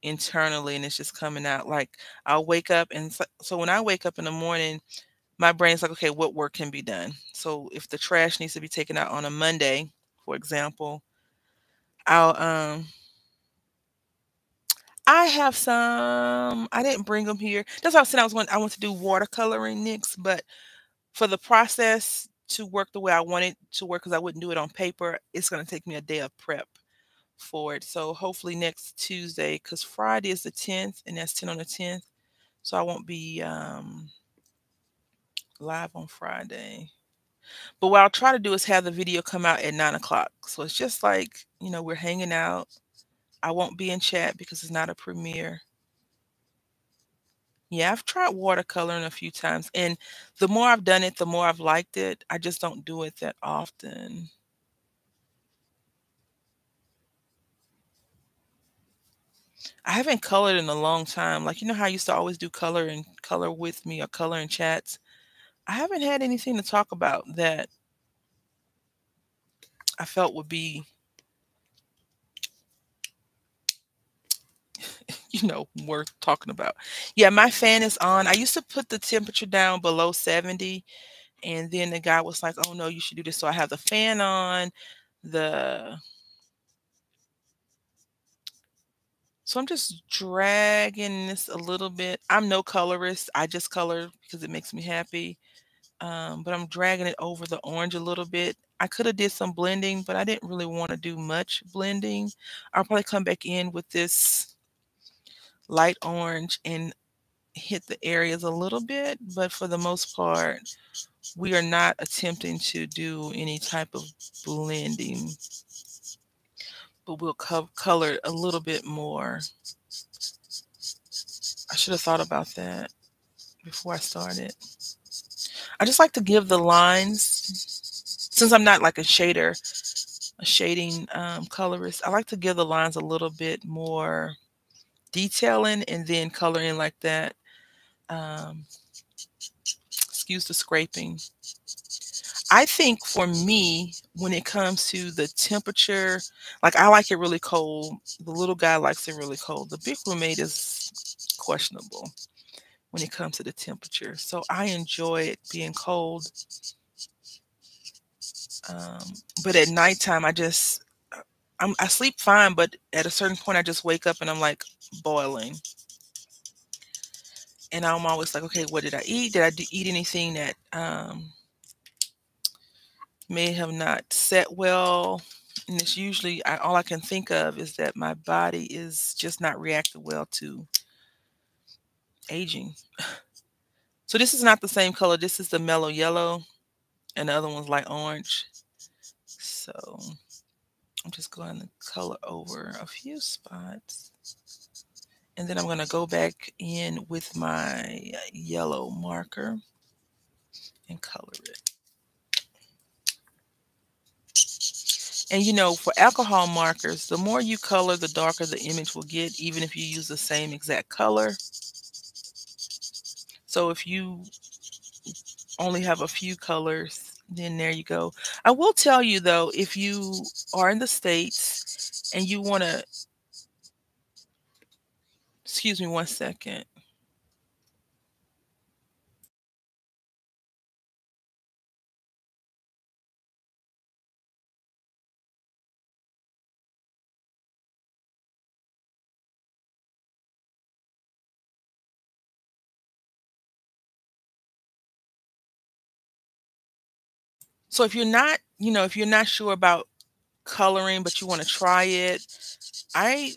internally and it's just coming out. Like I'll wake up and so, so when I wake up in the morning, my brain's like, okay, what work can be done? So if the trash needs to be taken out on a Monday, for example, I'll um I have some. I didn't bring them here. That's why I said I was going. I want to do watercoloring next, but for the process to work the way I want it to work, because I wouldn't do it on paper, it's going to take me a day of prep for it. So hopefully next Tuesday, because Friday is the 10th, and that's 10 on the 10th. So I won't be um, live on Friday. But what I'll try to do is have the video come out at nine o'clock. So it's just like, you know, we're hanging out. I won't be in chat because it's not a premiere. Yeah, I've tried watercoloring a few times. And the more I've done it, the more I've liked it. I just don't do it that often. I haven't colored in a long time. Like, you know how I used to always do color and color with me or color in chats? I haven't had anything to talk about that I felt would be, you know, worth talking about. Yeah, my fan is on. I used to put the temperature down below 70, and then the guy was like, oh no, you should do this. So I have the fan on, the So I'm just dragging this a little bit. I'm no colorist. I just color because it makes me happy. Um, but I'm dragging it over the orange a little bit. I could have did some blending, but I didn't really want to do much blending. I'll probably come back in with this light orange and hit the areas a little bit. But for the most part, we are not attempting to do any type of blending but we'll co- color a little bit more. I should have thought about that before I started. I just like to give the lines, since I'm not like a shader, a shading um, colorist. I like to give the lines a little bit more detailing and then coloring like that. Um, excuse the scraping. I think for me, when it comes to the temperature, like I like it really cold. The little guy likes it really cold. The big roommate is questionable when it comes to the temperature. So I enjoy it being cold. Um, but at nighttime, I just I'm, I sleep fine, but at a certain point, I just wake up and I'm like boiling. And I'm always like, okay, what did I eat? Did I eat anything that um, may have not set well. And it's usually I, all I can think of is that my body is just not reacting well to aging. So this is not the same color. This is the mellow yellow, and the other one's light orange. So I'm just going to color over a few spots. And then I'm going to go back in with my yellow marker and color it. And you know, for alcohol markers, the more you color, the darker the image will get, even if you use the same exact color. So if you only have a few colors, then there you go. I will tell you though, if you are in the States and you want to, excuse me one second. So if you're not, you know, if you're not sure about coloring, but you want to try it, I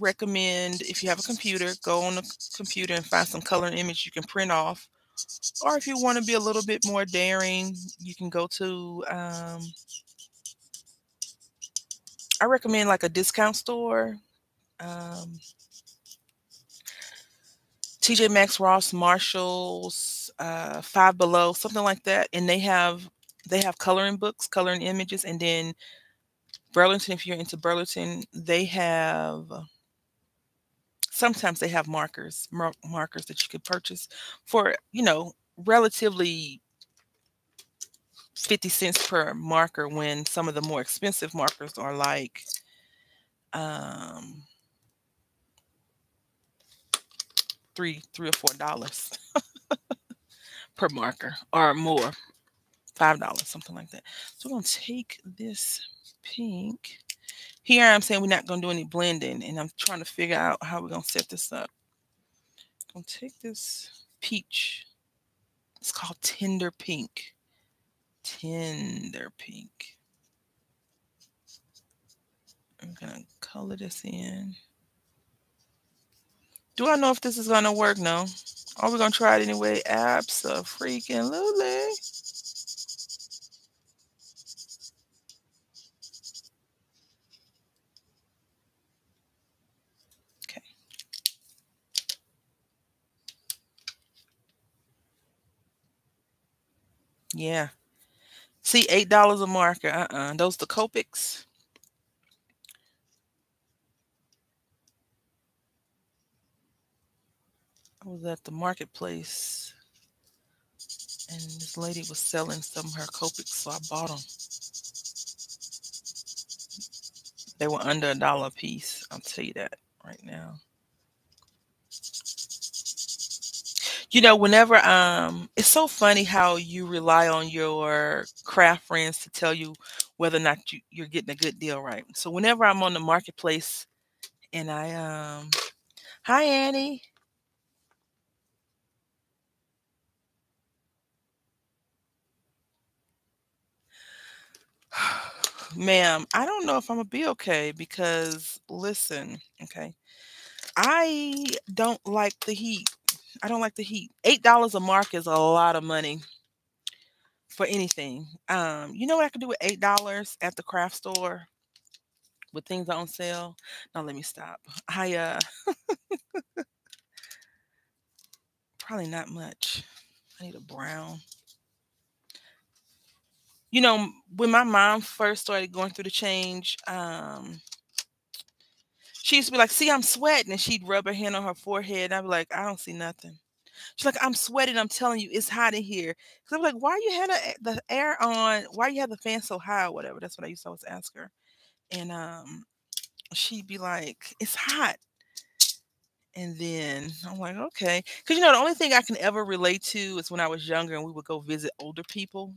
recommend if you have a computer, go on the computer and find some coloring image you can print off. Or if you want to be a little bit more daring, you can go to, um, I recommend like a discount store. Um, TJ Maxx, Ross, Marshalls, uh, Five Below, something like that, and they have they have coloring books, coloring images, and then Burlington, if you're into Burlington, they have sometimes they have markers, mar- markers that you could purchase for, you know, relatively 50 cents per marker when some of the more expensive markers are like um three three or four dollars per marker or more five dollars, something like that. So we're gonna take this pink. Here I'm saying we're not gonna do any blending, and I'm trying to figure out how we're gonna set this up. I'm gonna take this peach. It's called Tender Pink. Tender Pink. I'm gonna color this in. Do I know if this is gonna work? No. Are we gonna try it anyway? Abs freaking Absolutely. Yeah. See, eight dollars a marker. Uh-uh. Those the Copics. I was at the marketplace and this lady was selling some of her Copics, so I bought them. They were under a dollar a piece. I'll tell you that right now. You know, whenever um it's so funny how you rely on your craft friends to tell you whether or not you, you're getting a good deal right. So whenever I'm on the marketplace and I um hi Annie. Ma'am, I don't know if I'm gonna be okay because listen, okay. I don't like the heat. I don't like the heat. Eight dollars a mark is a lot of money for anything. Um, you know what I could do with eight dollars at the craft store with things on sale? Now let me stop. I uh probably not much. I need a brown. you know, when my mom first started going through the change, um, she used to be like, "See, I'm sweating," and she'd rub her hand on her forehead. And I'd be like, "I don't see nothing." She's like, "I'm sweating. I'm telling you, it's hot in here." Because I'm like, "Why you had a, the air on? Why you have the fan so high or whatever?" That's what I used to always ask her, and um, she'd be like, "It's hot." And then I'm like, okay. Because, you know, the only thing I can ever relate to is when I was younger and we would go visit older people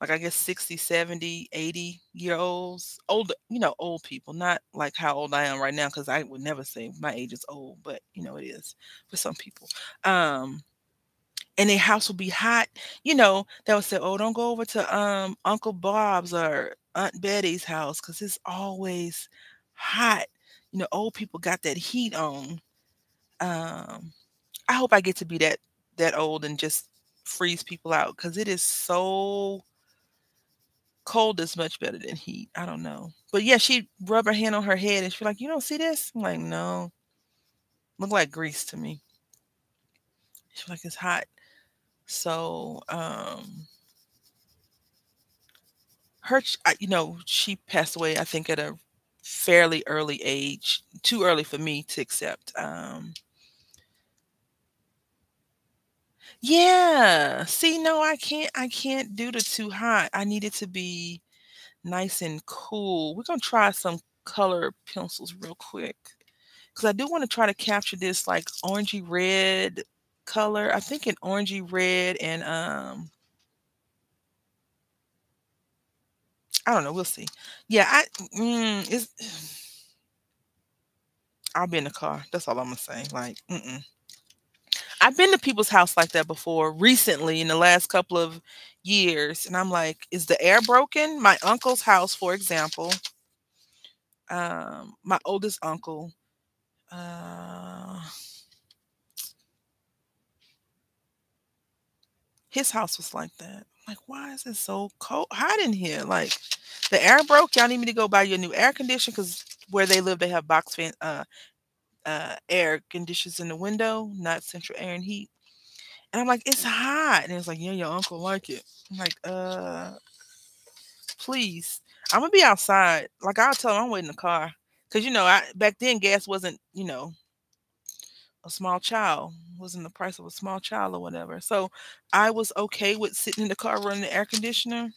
like I guess 60, 70, 80 year olds, old, you know, old people, not like how old I am right now, because I would never say my age is old, but you know, it is for some people. Um, and their house will be hot, you know, they would say, Oh, don't go over to um Uncle Bob's or Aunt Betty's house because it's always hot. You know, old people got that heat on. Um, I hope I get to be that that old and just freeze people out because it is so cold is much better than heat. I don't know. But yeah, she rub her hand on her head and she's like, You don't see this? I'm like, No. Look like grease to me. She's like, It's hot. So, um, her, you know, she passed away, I think, at a fairly early age, too early for me to accept. Um, Yeah. See, no, I can't I can't do the too hot. I need it to be nice and cool. We're gonna try some color pencils real quick. Because I do want to try to capture this like orangey red color. I think an orangey red and um I don't know. We'll see. Yeah, I mm, it's I'll be in the car. That's all I'm gonna say. Like, mm-mm. I've been to people's house like that before recently in the last couple of years. And I'm like, is the air broken? My uncle's house, for example, um, my oldest uncle, uh, his house was like that. I'm like, why is it so cold, hot in here? Like, the air broke. Y'all need me to go buy you a new air conditioner because where they live, they have box fan, uh, uh, air conditions in the window, not central air and heat. And I'm like, it's hot. And it's like, yeah, your uncle like it. I'm like, uh, please. I'm gonna be outside. Like I'll tell him I'm waiting in the car. Cause you know, I back then gas wasn't, you know, a small child. wasn't the price of a small child or whatever. So I was okay with sitting in the car running the air conditioner.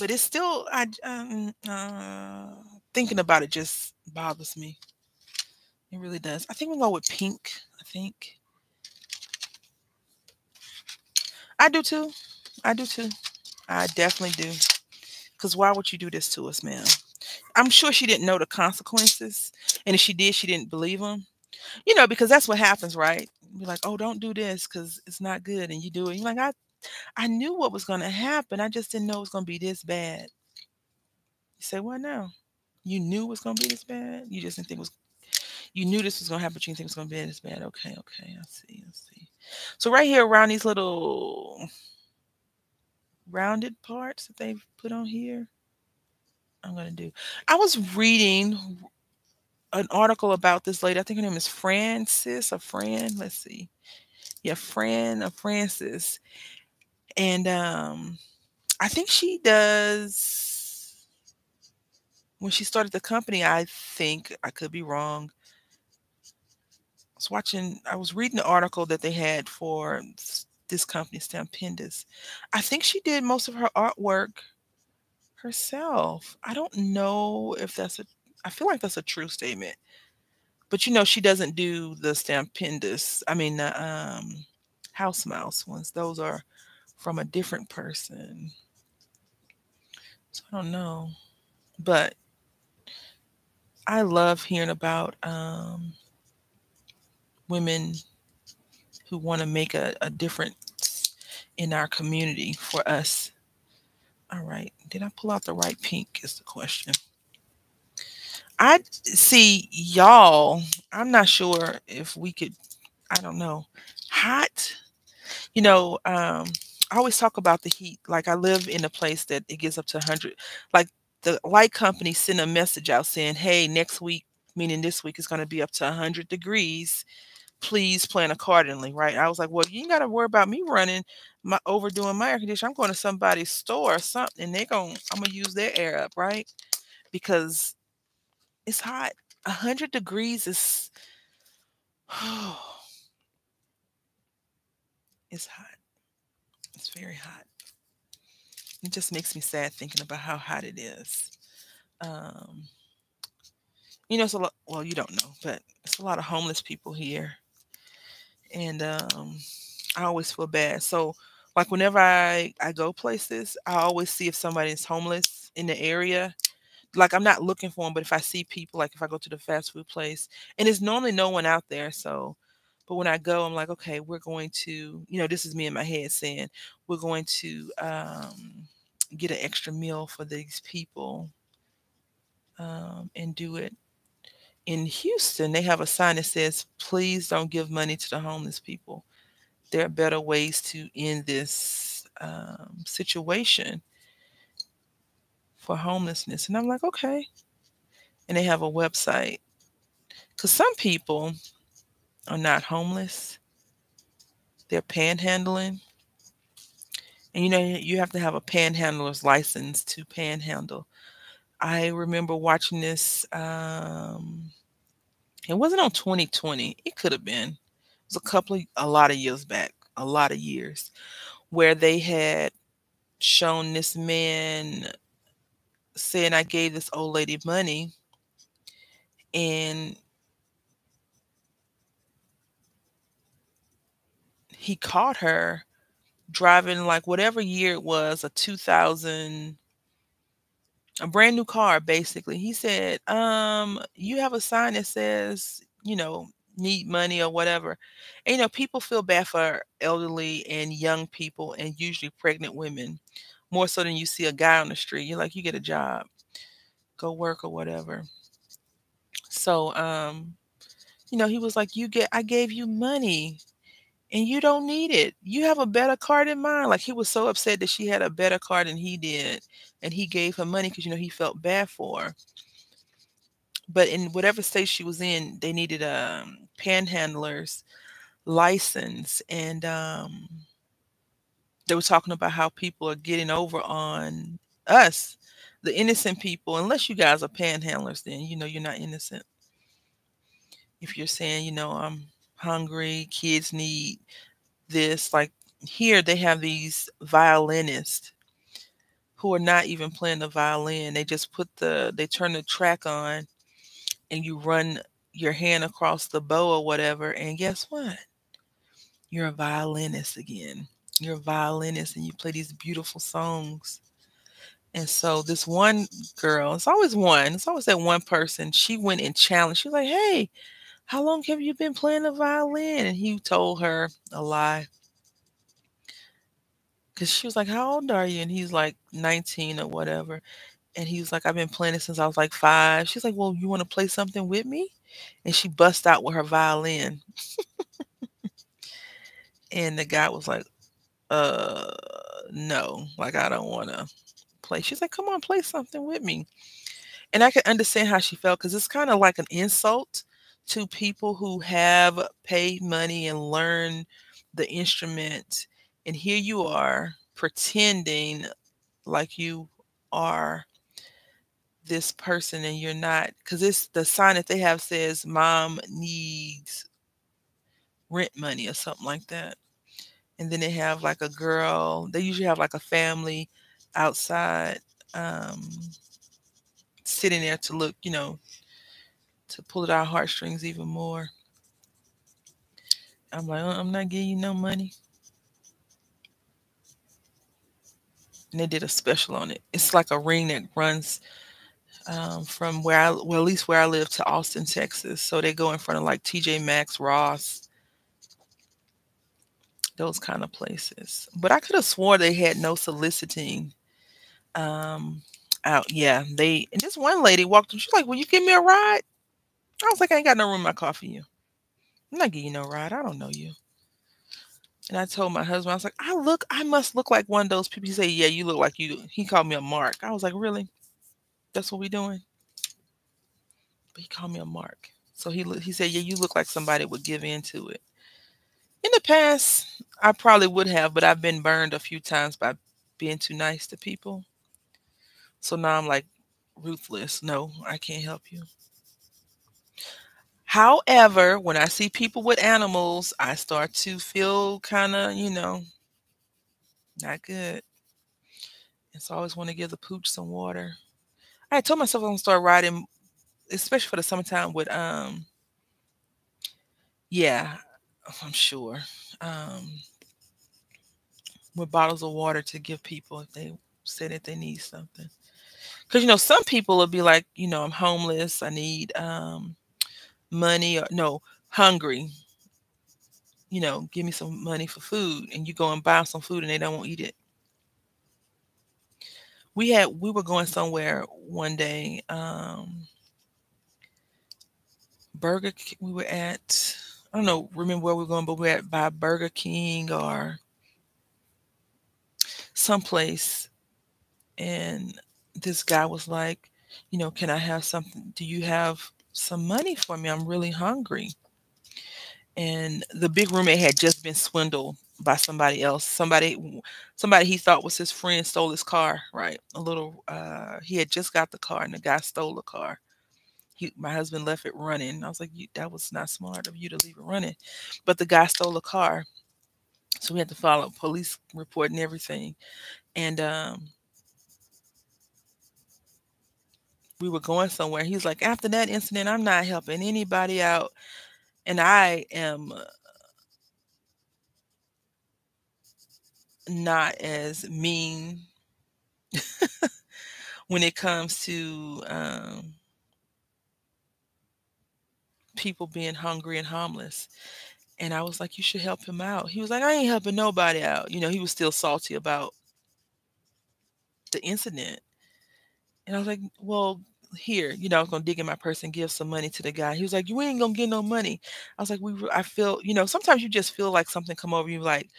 But it's still I um, uh, thinking about it just bothers me. It really does. I think we'll go with pink. I think. I do too. I do too. I definitely do. Because why would you do this to us, ma'am? I'm sure she didn't know the consequences. And if she did, she didn't believe them. You know, because that's what happens, right? You're like, oh, don't do this because it's not good. And you do it. You're like, I I knew what was going to happen. I just didn't know it was going to be this bad. You say, what now? You knew it was going to be this bad? You just didn't think it was, you knew this was going to happen, but you didn't think it was going to be this bad. Okay, okay, I see, I see. So right here around these little rounded parts that they've put on here, I'm going to do. I was reading an article about this lady. I think her name is Francis a Fran. Let's see. Yeah, Fran or Francis. And um, I think she does when she started the company, I think I could be wrong. I was watching, I was reading the article that they had for this company, Stampendous. I think she did most of her artwork herself. I don't know if that's a, I feel like that's a true statement. But you know, she doesn't do the Stampendous, I mean, the um, House Mouse ones. Those are from a different person. So I don't know. But I love hearing about um, women who want to make a, a difference in our community for us. All right. Did I pull out the right pink? Is the question. I see y'all. I'm not sure if we could, I don't know. Hot, you know, um, I always talk about the heat. Like I live in a place that it gets up to 100. Like the light company sent a message out saying, "Hey, next week, meaning this week, is going to be up to 100 degrees please plan accordingly, right? I was like, well, you ain't got to worry about me running my overdoing my air conditioner. I'm going to somebody's store or something, and they're gonna I'm gonna use their air up, right? Because it's hot. A hundred degrees is, oh, it's hot. It's very hot. It just makes me sad thinking about how hot it is. Um, you know, it's a lot. Well, you don't know, but it's a lot of homeless people here, and um, I always feel bad. So, like whenever I I go places, I always see if somebody is homeless in the area. Like I'm not looking for them, but if I see people, like if I go to the fast food place, and there's normally no one out there, so. But when I go, I'm like, okay, we're going to, you know, this is me in my head saying, we're going to um, get an extra meal for these people um, and do it in Houston, they have a sign that says, please don't give money to the homeless people. There are better ways to end this um, situation for homelessness. And I'm like, okay. And they have a website. Because some people are not homeless, they're panhandling. And you know, you have to have a panhandler's license to panhandle. I remember watching this um, it wasn't on 2020. It could have been. It was a couple of a lot of years back, a lot of years, where they had shown this man saying I gave this old lady money and he caught her driving like whatever year it was, a 2000 a brand new car basically. He said um you have a sign that says you know need money or whatever. And, you know people feel bad for elderly and young people and usually pregnant women more so than you see a guy on the street. You're like you get a job go work or whatever. So um you know he was like you get i gave you money and you don't need it. You have a better car than mine. Like he was so upset that she had a better car than he did, and he gave her money because you know he felt bad for her. But in whatever state she was in, they needed a um, panhandler's license, and um, they were talking about how people are getting over on us, the innocent people. Unless you guys are panhandlers, then you know you're not innocent. If you're saying, you know, I'm hungry, kids need this. Like here, they have these violinists who are not even playing the violin. They just put the, they turn the track on and you run your hand across the bow or whatever. And guess what? You're a violinist again. You're a violinist and you play these beautiful songs. And so this one girl, it's always one, it's always that one person, she went and challenged. She was like, hey, how long have you been playing the violin? And he told her a lie. Because she was like, How old are you? And he's like 19 or whatever. And he was like, I've been playing it since I was like five. She's like, Well, you want to play something with me? And she bust out with her violin. and the guy was like, Uh, no, like, I don't want to play. She's like, Come on, play something with me. And I can understand how she felt because it's kind of like an insult to people who have paid money and learned the instrument and here you are pretending like you are this person and you're not because it's the sign that they have says mom needs rent money or something like that. And then they have like a girl they usually have like a family outside um sitting there to look you know to pull at our heartstrings even more. I'm like, uh, I'm not giving you no money. And they did a special on it. It's like a ring that runs um, from where I, well, at least where I live to Austin, Texas. So they go in front of like TJ Maxx, Ross, those kind of places. But I could have swore they had no soliciting um, out. Yeah, they, and this one lady walked in, she's like, Will you give me a ride? I was like, I ain't got no room in my car for you. I'm not giving you no ride. I don't know you. And I told my husband, I was like, I look, I must look like one of those people. He said, Yeah, you look like you. He called me a mark. I was like, Really? That's what we doing? But he called me a mark. So he he said, "Yeah, you look like somebody would give in to it." In the past, I probably would have, but I've been burned a few times by being too nice to people. So now I'm like ruthless. No, I can't help you. However, when I see people with animals, I start to feel kind of, you know, not good. And so I always want to give the pooch some water. I told myself I'm gonna start riding, especially for the summertime with um yeah, I'm sure. Um with bottles of water to give people if they say that they need something. Because you know, some people will be like, you know, I'm homeless, I need um money or no, hungry. You know, give me some money for food. And you go and buy some food and they don't want to eat it. We had we were going somewhere one day. Um Burger we were at I don't know, remember where we are going, but we are at by Burger King or someplace and this guy was like, you know, can I have something? Do you have some money for me? I'm really hungry. And the big roommate had just been swindled by somebody else. Somebody somebody he thought was his friend stole his car, right? A little uh he had just got the car and the guy stole the car. He, my husband left it running. I was like, that was not smart of you to leave it running. But the guy stole the car. So we had to follow police report and everything. And um we were going somewhere. He's like, after that incident, I'm not helping anybody out. And I am uh not as mean when it comes to um people being hungry and homeless. And I was like, you should help him out. He was like, I ain't helping nobody out. You know, he was still salty about the incident. And I was like, well, here, you know, I was gonna dig in my purse and give some money to the guy. He was like, "You ain't gonna get no money." I was like, "We," I feel, you know, sometimes you just feel like something come over you, like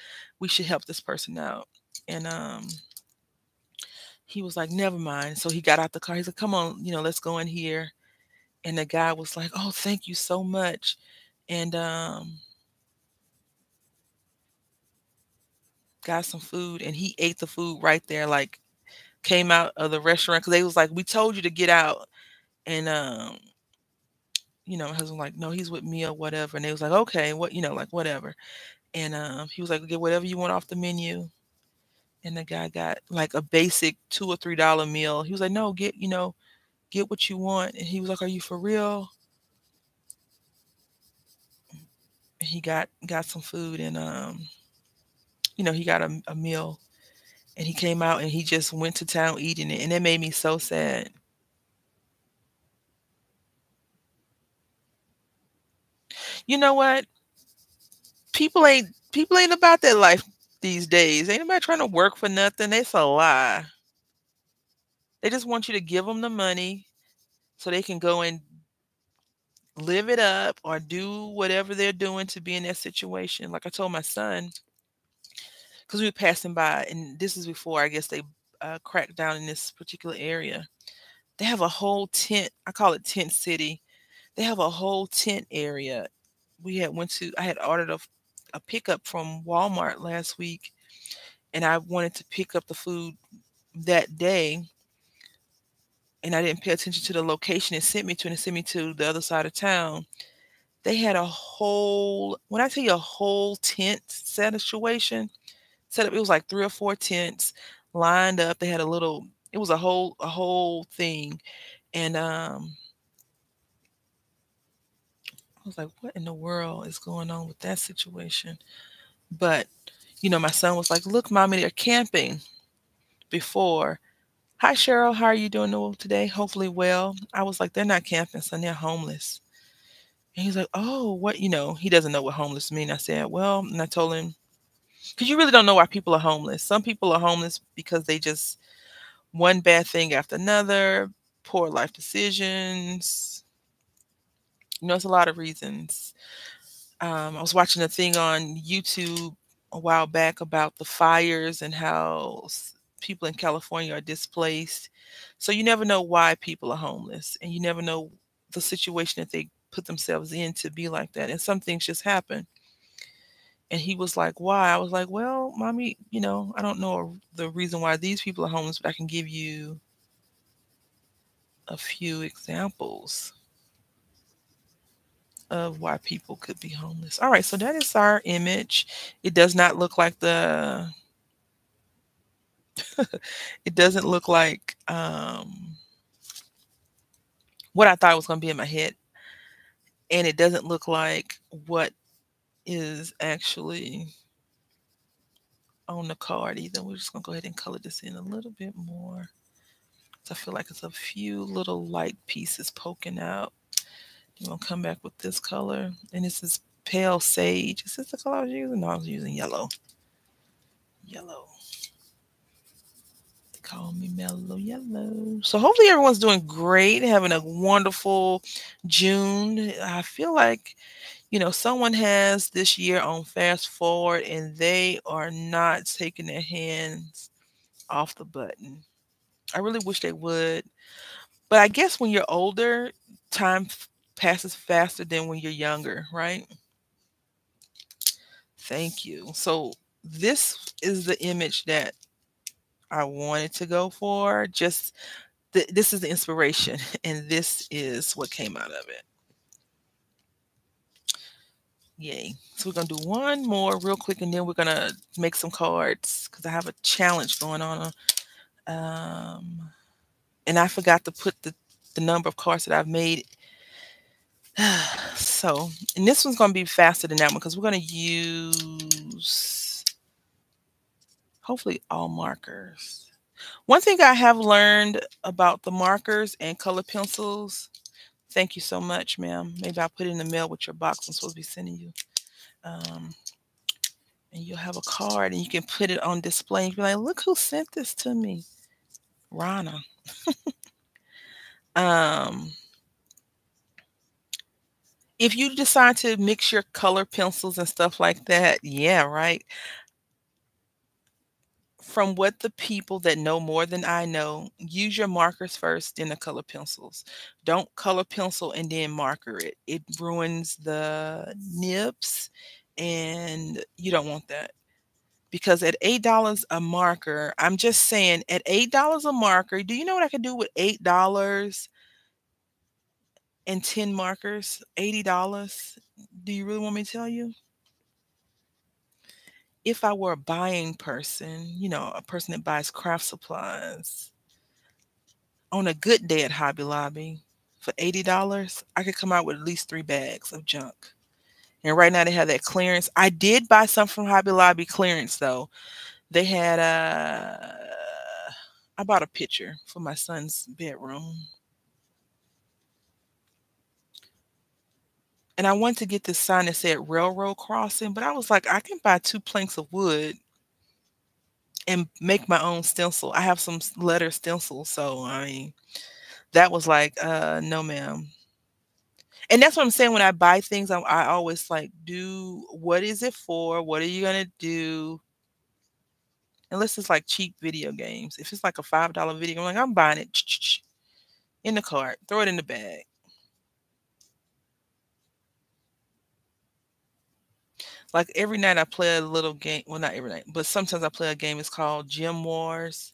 we should help this person out. And um, he was like, "Never mind." So he got out the car. He's like, "Come on, you know, let's go in here." And the guy was like, "Oh, thank you so much," and um. Got some food and he ate the food right there, like came out of the restaurant because they was like, we told you to get out. And um, you know, my husband like, no, he's with me or whatever. And they was like, okay, what, you know, like whatever. And um, he was like, get whatever you want off the menu. And the guy got like a basic two or three dollar meal. He was like, no, get, you know, get what you want. And he was like, are you for real? He got got some food and um, you know, he got a, a meal and he came out and he just went to town eating it and it made me so sad. You know what? People ain't people ain't about that life these days. Ain't nobody trying to work for nothing. It's a lie. They just want you to give them the money so they can go and live it up or do whatever they're doing to be in that situation. Like i told my son because we were passing by, and this is before I guess they uh, cracked down in this particular area. They have a whole tent. I call it tent city. They have a whole tent area. We had went to. I had ordered a, a pickup from Walmart last week, and I wanted to pick up the food that day. And I didn't pay attention to the location it sent me to, and it sent me to the other side of town. They had a whole, when I tell you a whole tent situation, set up. It was like three or four tents lined up. They had a little. It was a whole a whole thing, and um, I was like, "What in the world is going on with that situation?" But you know, my son was like, "Look, mommy, they're camping." Before, hi Cheryl, how are you doing today? Hopefully well. I was like, they're not camping, son. They're homeless. And he's like, oh, what? You know, he doesn't know what homeless mean. I said, well, and I told him, because you really don't know why people are homeless. Some people are homeless because they just one bad thing after another, poor life decisions. You know, it's a lot of reasons. Um, I was watching a thing on YouTube a while back about the fires and how people in California are displaced. So you never know why people are homeless, and you never know the situation that they put themselves in to be like that. And some things just happen. And he was like, Why? I was like, Well, mommy, you know, I don't know the reason why these people are homeless, but I can give you a few examples of why people could be homeless. All right, so that is our image. It does not look like the it doesn't look like um what I thought was going to be in my head. And it doesn't look like what is actually on the card either. We're just going to go ahead and color this in a little bit more. So I feel like it's a few little light pieces poking out. I'm going to come back with this color. And this is pale sage. Is this the color I was using? No, I was using yellow. Yellow They call me mellow yellow. So hopefully everyone's doing great, having a wonderful June. I feel like, you know, someone has this year on fast forward and they are not taking their hands off the button. I really wish they would. But I guess when you're older, time passes faster than when you're younger, right? Thank you. So this is the image that I wanted to go for. Just th- this is the inspiration, and this is what came out of it. Yay. So we're going to do one more real quick, and then we're going to make some cards because I have a challenge going on. Um, and I forgot to put the, the number of cards that I've made. so, and this one's going to be faster than that one because we're going to use hopefully all markers. One thing I have learned about the markers and color pencils, thank you so much, ma'am. Maybe I'll put it in the mail with your box I'm supposed to be sending you. Um, and you'll have a card and you can put it on display and be like, look who sent this to me. Rana. um, if you decide to mix your color pencils and stuff like that, yeah, right from what the people that know more than I know, use your markers first, then the color pencils. Don't color pencil and then marker it. It ruins the nibs and you don't want that. Because at $8 a marker, I'm just saying at $8 a marker, do you know what I could do with $8 and 10 markers? $80. Do you really want me to tell you? If I were a buying person, you know, a person that buys craft supplies, on a good day at Hobby Lobby for $80, I could come out with at least three bags of junk. And right now they have that clearance. I did buy some from Hobby Lobby clearance though. They had a, uh, I bought a picture for my son's bedroom. And I wanted to get this sign that said railroad crossing, but I was like, I can buy two planks of wood and make my own stencil. I have some letter stencils, so I mean, that was like, uh, no, ma'am. And that's what I'm saying. When I buy things, I, I always like, do what is it for? What are you gonna do? Unless it's like cheap video games. If it's like a five dollar video, I'm like, I'm buying it in the cart, throw it in the bag. Like every night I play a little game. Well, not every night, but sometimes I play a game. It's called Gym Wars.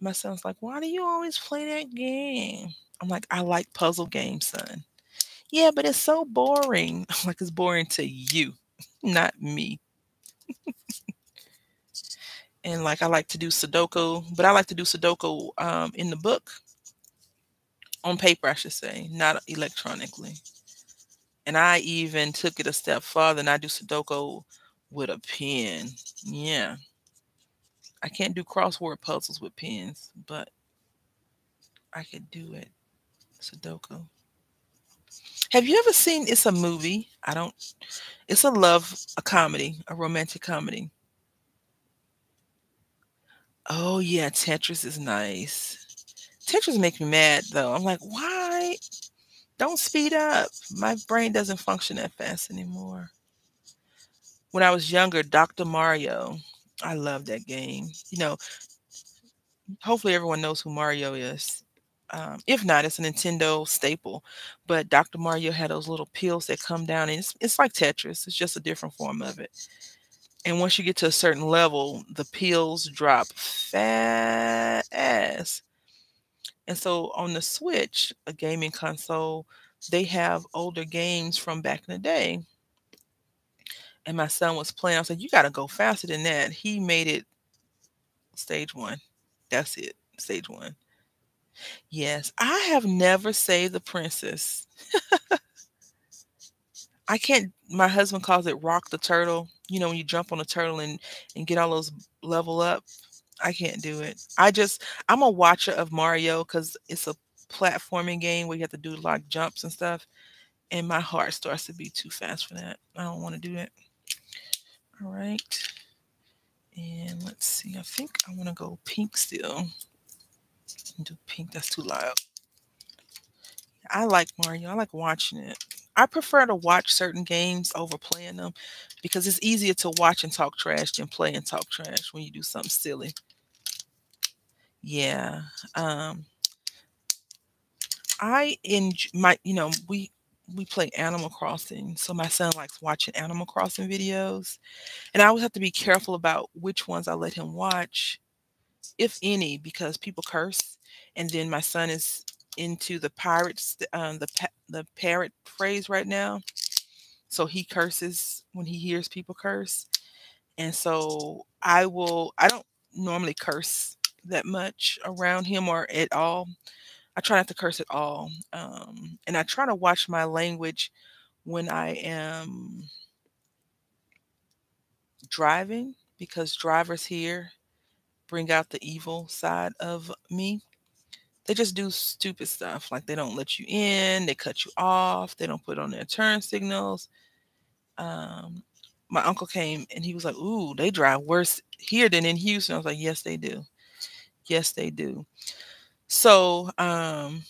My son's like, "Why do you always play that game?" I'm like, "I like puzzle games, son." Yeah, but it's so boring. I'm like, it's boring to you, not me. and like, I like to do Sudoku, but I like to do Sudoku um, in the book, on paper, I should say, not electronically. And I even took it a step further and I do Sudoku with a pen. Yeah. I can't do crossword puzzles with pens, but I could do it. Sudoku. Have you ever seen it's a movie? I don't it's a love a comedy, a romantic comedy. Oh yeah, Tetris is nice. Tetris makes me mad though. I'm like, why? Don't speed up. My brain doesn't function that fast anymore. When I was younger, Dr. Mario, I love that game. You know, hopefully everyone knows who Mario is. Um, if not, it's a Nintendo staple. But Dr. Mario had those little pills that come down, and it's, it's like Tetris. It's just a different form of it. And once you get to a certain level, the pills drop fast. And so on the Switch, a gaming console, they have older games from back in the day. And my son was playing. I said, you got to go faster than that. He made it stage one. That's it, stage one. Yes, I have never saved the princess. I can't. My husband calls it rock the turtle. You know, when you jump on a turtle and and get all those level up. I can't do it. I just I'm a watcher of Mario because it's a platforming game where you have to do like jumps and stuff, and my heart starts to be too fast for that. I don't want to do it. All right, and let's see. I think I want to go pink still. Do pink. That's too loud. I like Mario. I like watching it. I prefer to watch certain games over playing them because it's easier to watch and talk trash than play and talk trash when you do something silly. Yeah. Um I enjoy my you know, we we play Animal Crossing, so my son likes watching Animal Crossing videos, and I always have to be careful about which ones I let him watch, if any, because people curse, and then my son is into the pirates, um, the the parrot phrase right now. So he curses when he hears people curse. And so I will, I don't normally curse that much around him or at all. I try not to curse at all. Um, and I try to watch my language when I am driving because drivers here bring out the evil side of me they just do stupid stuff like they don't let you in they cut you off they don't put on their turn signals. Um, my uncle came and he was like ooh they drive worse here than in houston. I was like yes they do. Yes they do. So um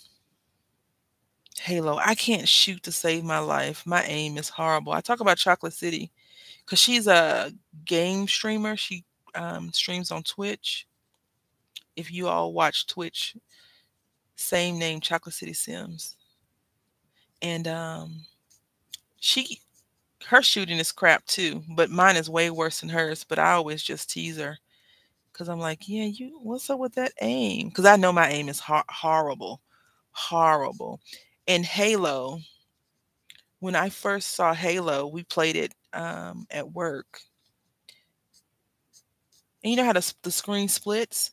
halo i can't shoot to save my life. My aim is horrible. I talk about chocolate city because she's a game streamer. She um, streams on twitch. If you all watch twitch same name, Chocolate City Sims. And um, she, her shooting is crap too, but mine is way worse than hers. But I always just tease her because I'm like, yeah, you, what's up with that aim? Because I know my aim is ho- horrible, horrible. And Halo, when I first saw Halo, we played it um, at work. And you know how the, the screen splits?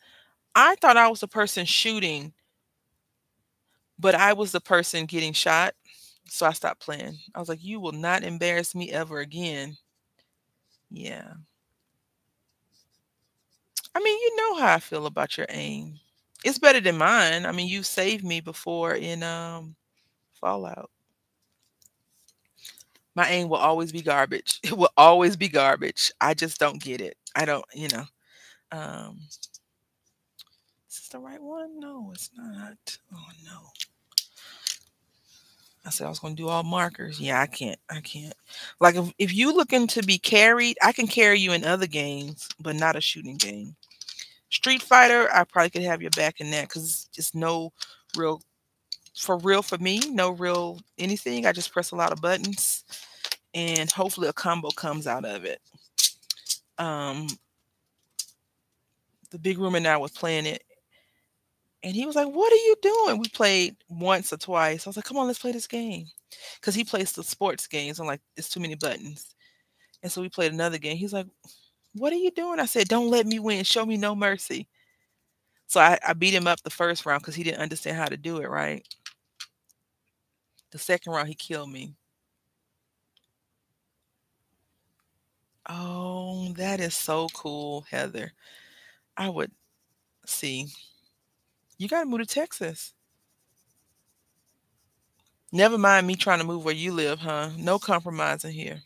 I thought I was the person shooting but I was the person getting shot. So I stopped playing. I was like, you will not embarrass me ever again. Yeah. I mean, you know how I feel about your aim. It's better than mine. I mean, you saved me before in um Fallout. My aim will always be garbage. It will always be garbage. I just don't get it. I don't, you know. Um is this the right one? No, it's not. Oh no. I said I was going to do all markers. Yeah, I can't. I can't. Like if, if you looking to be carried, I can carry you in other games, but not a shooting game. Street Fighter, I probably could have your back in that because it's no real, for real for me, no real anything. I just press a lot of buttons, and hopefully a combo comes out of it. Um, the big room and I was playing it, and he was like, What are you doing? We played once or twice. I was like, Come on, let's play this game. Because he plays the sports games. I'm like, It's too many buttons. And so we played another game. He's like, What are you doing? I said, Don't let me win. Show me no mercy. So I, I beat him up the first round because he didn't understand how to do it right. The second round, he killed me. Oh, that is so cool, Heather. I would see. You got to move to Texas. Never mind me trying to move where you live, huh? No compromising here.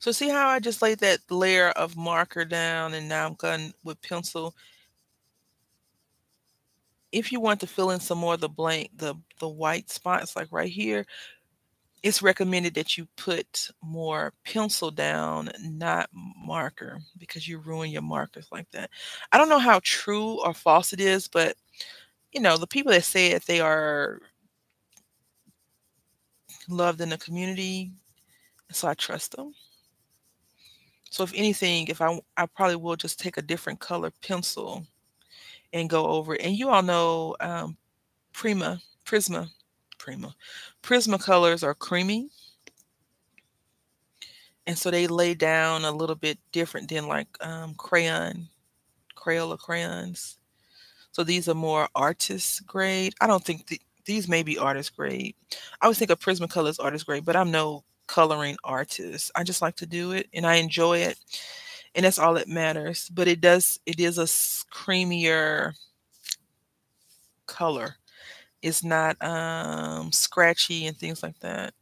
So see how I just laid that layer of marker down and now I'm going with pencil. If you want to fill in some more of the blank, the, the white spots like right here, it's recommended that you put more pencil down, not marker, because you ruin your markers like that. I don't know how true or false it is, but you know, the people that say it, they are loved in the community, so I trust them. So if anything, if I I probably will just take a different color pencil and go over it. And you all know um, Prima, Prisma, Prima, Prismacolors are creamy. And so they lay down a little bit different than like um, crayon, Crayola crayons. So these are more artist grade. I don't think th these may be artist grade. I always think of Prismacolors artist grade, but I'm no coloring artist. I just like to do it and I enjoy it. And that's all that matters. But it does, it is a creamier color. It's not um, scratchy and things like that.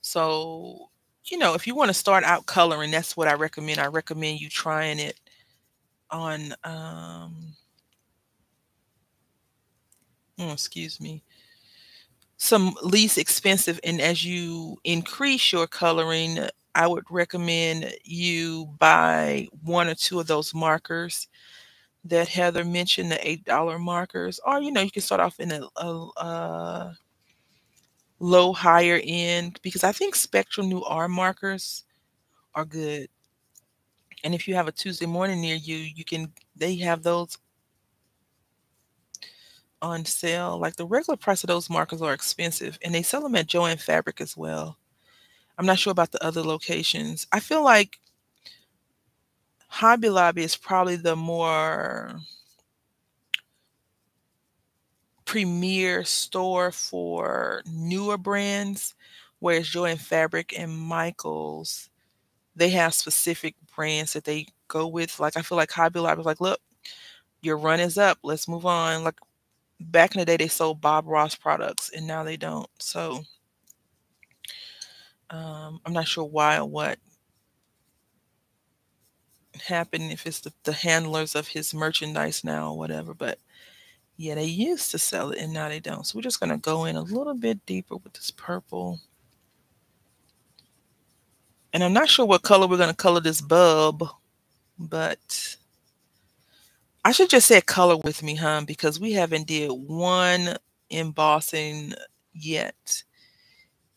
So, you know, if you want to start out coloring, that's what I recommend. I recommend you trying it on, um, oh, excuse me, some least expensive. And as you increase your coloring, I would recommend you buy one or two of those markers that Heather mentioned, the $8 markers. Or, you know, you can start off in a, a, a low, higher end because I think Spectrum Noir markers are good. And if you have a Tuesday morning near you, you can, they have those on sale. Like the regular price of those markers are expensive and they sell them at Joann Fabric as well. I'm not sure about the other locations. I feel like Hobby Lobby is probably the more premier store for newer brands, whereas Joann Fabric and Michaels, they have specific brands that they go with. Like I feel like Hobby Lobby is like, look, your run is up. Let's move on. Like back in the day, they sold Bob Ross products, and now they don't. So um, I'm not sure why or what happened. If it's the, the handlers of his merchandise now or whatever, but yeah, they used to sell it and now they don't. So we're just gonna go in a little bit deeper with this purple. And I'm not sure what color we're gonna color this bulb, but I should just say color with me, huh? Because we haven't did one embossing yet.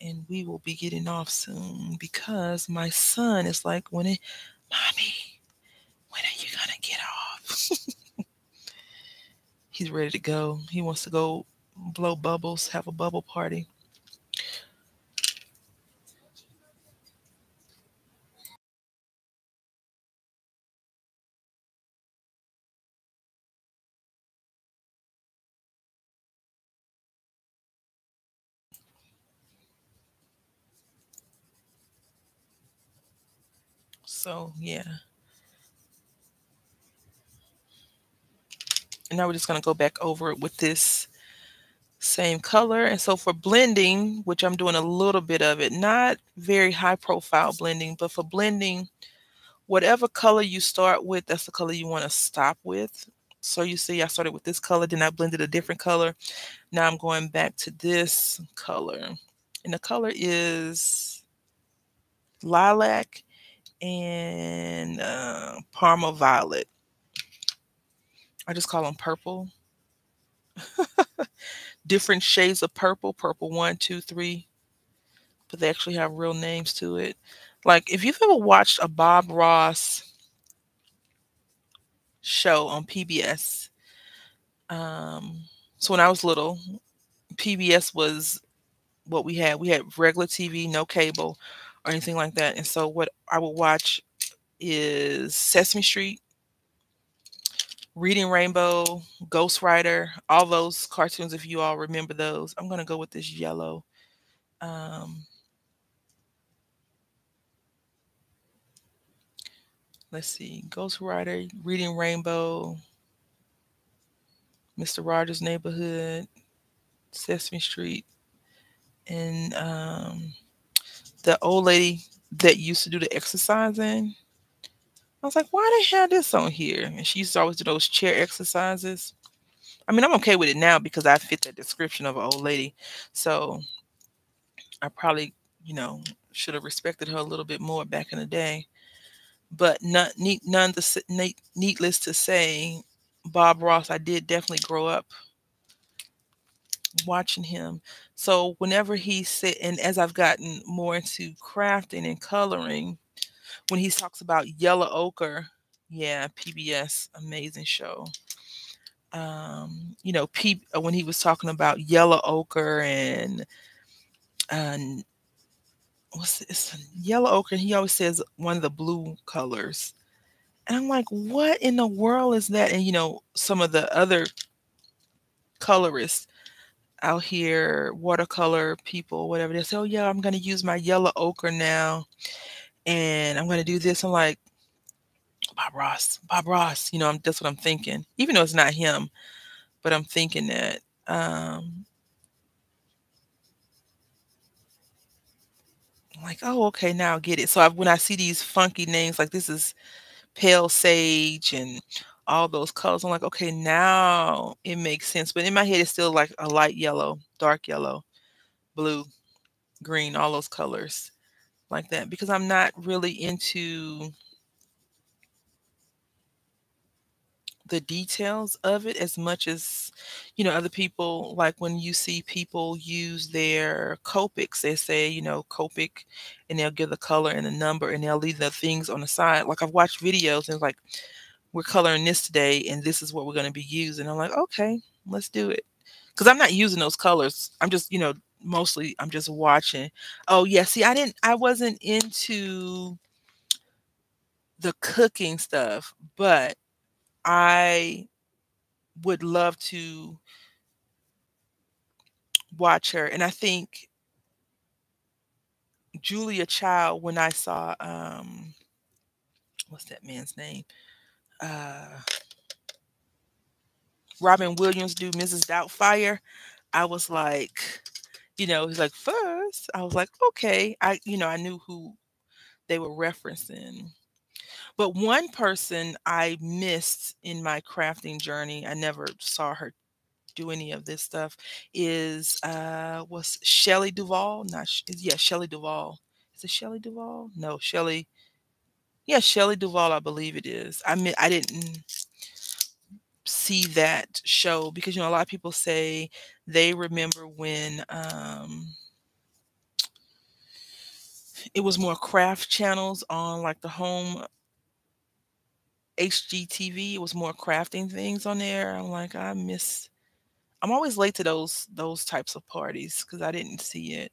And we will be getting off soon because my son is like, when it, mommy, when are you gonna get off? He's ready to go. He wants to go blow bubbles, have a bubble party. So yeah. And now we're just going to go back over it with this same color. And so for blending, which I'm doing a little bit of it, not very high profile blending, but for blending, whatever color you start with, that's the color you want to stop with. So you see, I started with this color, then I blended a different color. Now I'm going back to this color. And the color is lilac and uh, Parma Violet. I just call them purple. Different shades of purple, purple one, two, three, but they actually have real names to it. Like if you've ever watched a Bob Ross show on PBS, um, so when I was little, PBS was what we had. We had regular TV, no cable or anything like that. And so what I would watch is Sesame Street, Reading Rainbow, Ghostwriter, all those cartoons, if you all remember those. I'm going to go with this yellow. Um, let's see, Ghostwriter, Reading Rainbow, Mr. Rogers' Neighborhood, Sesame Street, and um, the old lady that used to do the exercising. I was like, why they have this on here? And she used to always do those chair exercises. I mean, I'm okay with it now because I fit that description of an old lady. So I probably, you know, should have respected her a little bit more back in the day. But not neat, none the neat, needless to say, Bob Ross, I did definitely grow up watching him. So whenever he said, and as I've gotten more into crafting and coloring, when he talks about yellow ochre, yeah, PBS, amazing show. Um, you know, P, uh, when he was talking about yellow ochre and and what's this yellow ochre, he always says one of the blue colors. And I'm like, what in the world is that? And you know, some of the other colorists out here, watercolor people, whatever, they say, Oh yeah, I'm gonna use my yellow ochre now and I'm gonna do this. I'm like, Bob Ross, Bob Ross, you know, I'm that's what I'm thinking. Even though it's not him, but I'm thinking that um like, oh, okay, now I get it. So I, when I see these funky names, like this is pale sage and all those colors, I'm like, okay, now it makes sense. But in my head, it's still like a light yellow, dark yellow, blue, green, all those colors like that because I'm not really into the details of it as much as you know other people like when you see people use their copics they say you know copic and they'll give the color and the number and they'll leave the things on the side. Like i've watched videos and like we're coloring this today and this is what we're going to be using. I'm like okay let's do it. Because i'm not using those colors. I'm just you know mostly i'm just watching oh yeah see i didn't i wasn't into the cooking stuff but I would love to watch her. And I think Julia Child, when I saw um what's that man's name? Uh Robin Williams do Mrs. Doubtfire, I was like, you know, he's like, first, I was like, okay. I, you know, I knew who they were referencing. But one person I missed in my crafting journey, I never saw her do any of this stuff, is uh was Shelley Duvall. Not yeah, Shelley Duvall. Is it Shelley Duvall? No, Shelley. Yeah, Shelley Duvall, I believe it is. I mean I didn't see that show because you know a lot of people say they remember when um it was more craft channels on like the home HGTV. It was more crafting things on there. I'm like, I miss. I'm always late to those those types of parties because I didn't see it.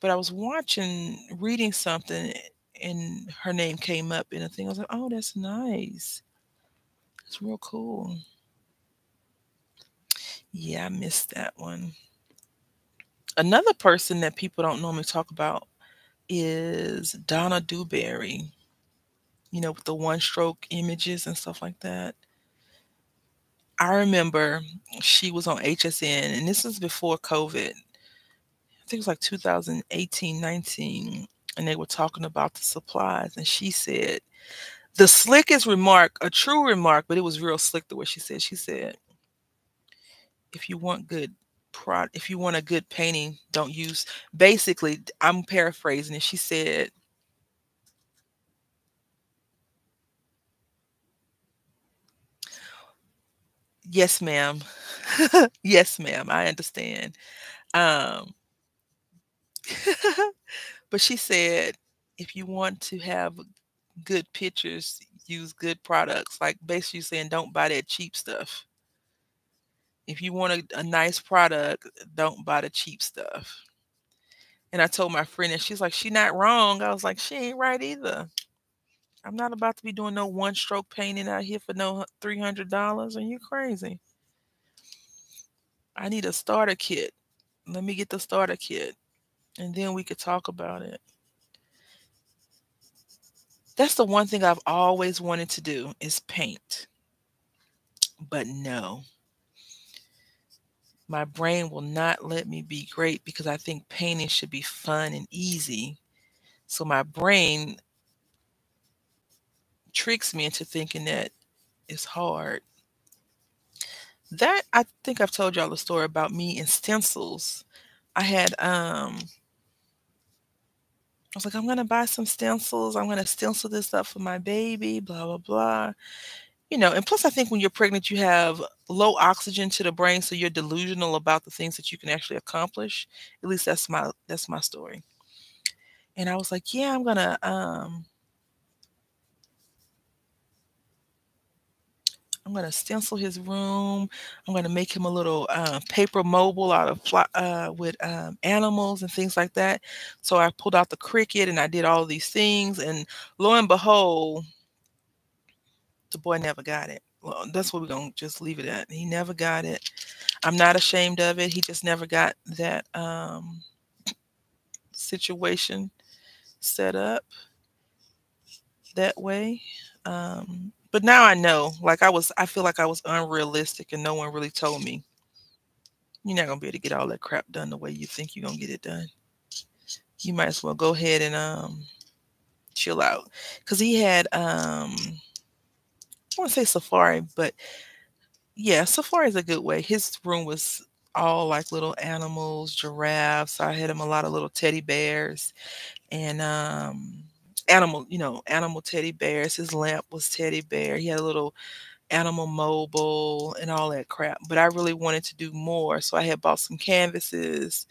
But I was watching, reading something, and her name came up in a thing. I was like, oh, that's nice. It's real cool. Yeah, I missed that one. Another person that people don't normally talk about is Donna Dewberry you know, with the one stroke images and stuff like that. I remember she was on HSN, and this was before COVID. I think it was like 2018, 19, and they were talking about the supplies. And she said, the slickest remark, a true remark, but it was real slick the way she said, she said, if you want good prod, if you want a good painting, don't use, basically, I'm paraphrasing it. She said, Yes, ma'am. yes, ma'am. I understand. Um, but she said, if you want to have good pictures, use good products. Like basically saying, don't buy that cheap stuff. If you want a, a nice product, don't buy the cheap stuff. And I told my friend, and she's like, she not wrong. I was like, she ain't right either. I'm not about to be doing no one stroke painting out here for no $300. Are you crazy? I need a starter kit. Let me get the starter kit and then we could talk about it. That's the one thing I've always wanted to do is paint. But no. My brain will not let me be great because I think painting should be fun and easy. So my brain tricks me into thinking that it's hard. That I think I've told y'all the story about me and stencils. I had um I was like, I'm gonna buy some stencils. I'm gonna stencil this up for my baby, blah, blah, blah. You know, and plus I think when you're pregnant, you have low oxygen to the brain, so you're delusional about the things that you can actually accomplish. At least that's my that's my story. And I was like, yeah, I'm gonna um I'm gonna stencil his room. I'm gonna make him a little uh, paper mobile out of uh, with um, animals and things like that. So I pulled out the Cricut and I did all these things, and lo and behold, the boy never got it. Well, that's what we're gonna just leave it at. He never got it. I'm not ashamed of it. He just never got that um, situation set up that way. Um, but now I know, like I was, I feel like I was unrealistic and no one really told me, you're not going to be able to get all that crap done the way you think you're going to get it done. You might as well go ahead and um, chill out. Because he had, um, want to say safari, but yeah, safari is a good way. His room was all like little animals, giraffes. I had him a lot of little teddy bears and um animal, you know, animal teddy bears. His lamp was teddy bear. He had a little animal mobile and all that crap. But I really wanted to do more. So I had bought some canvases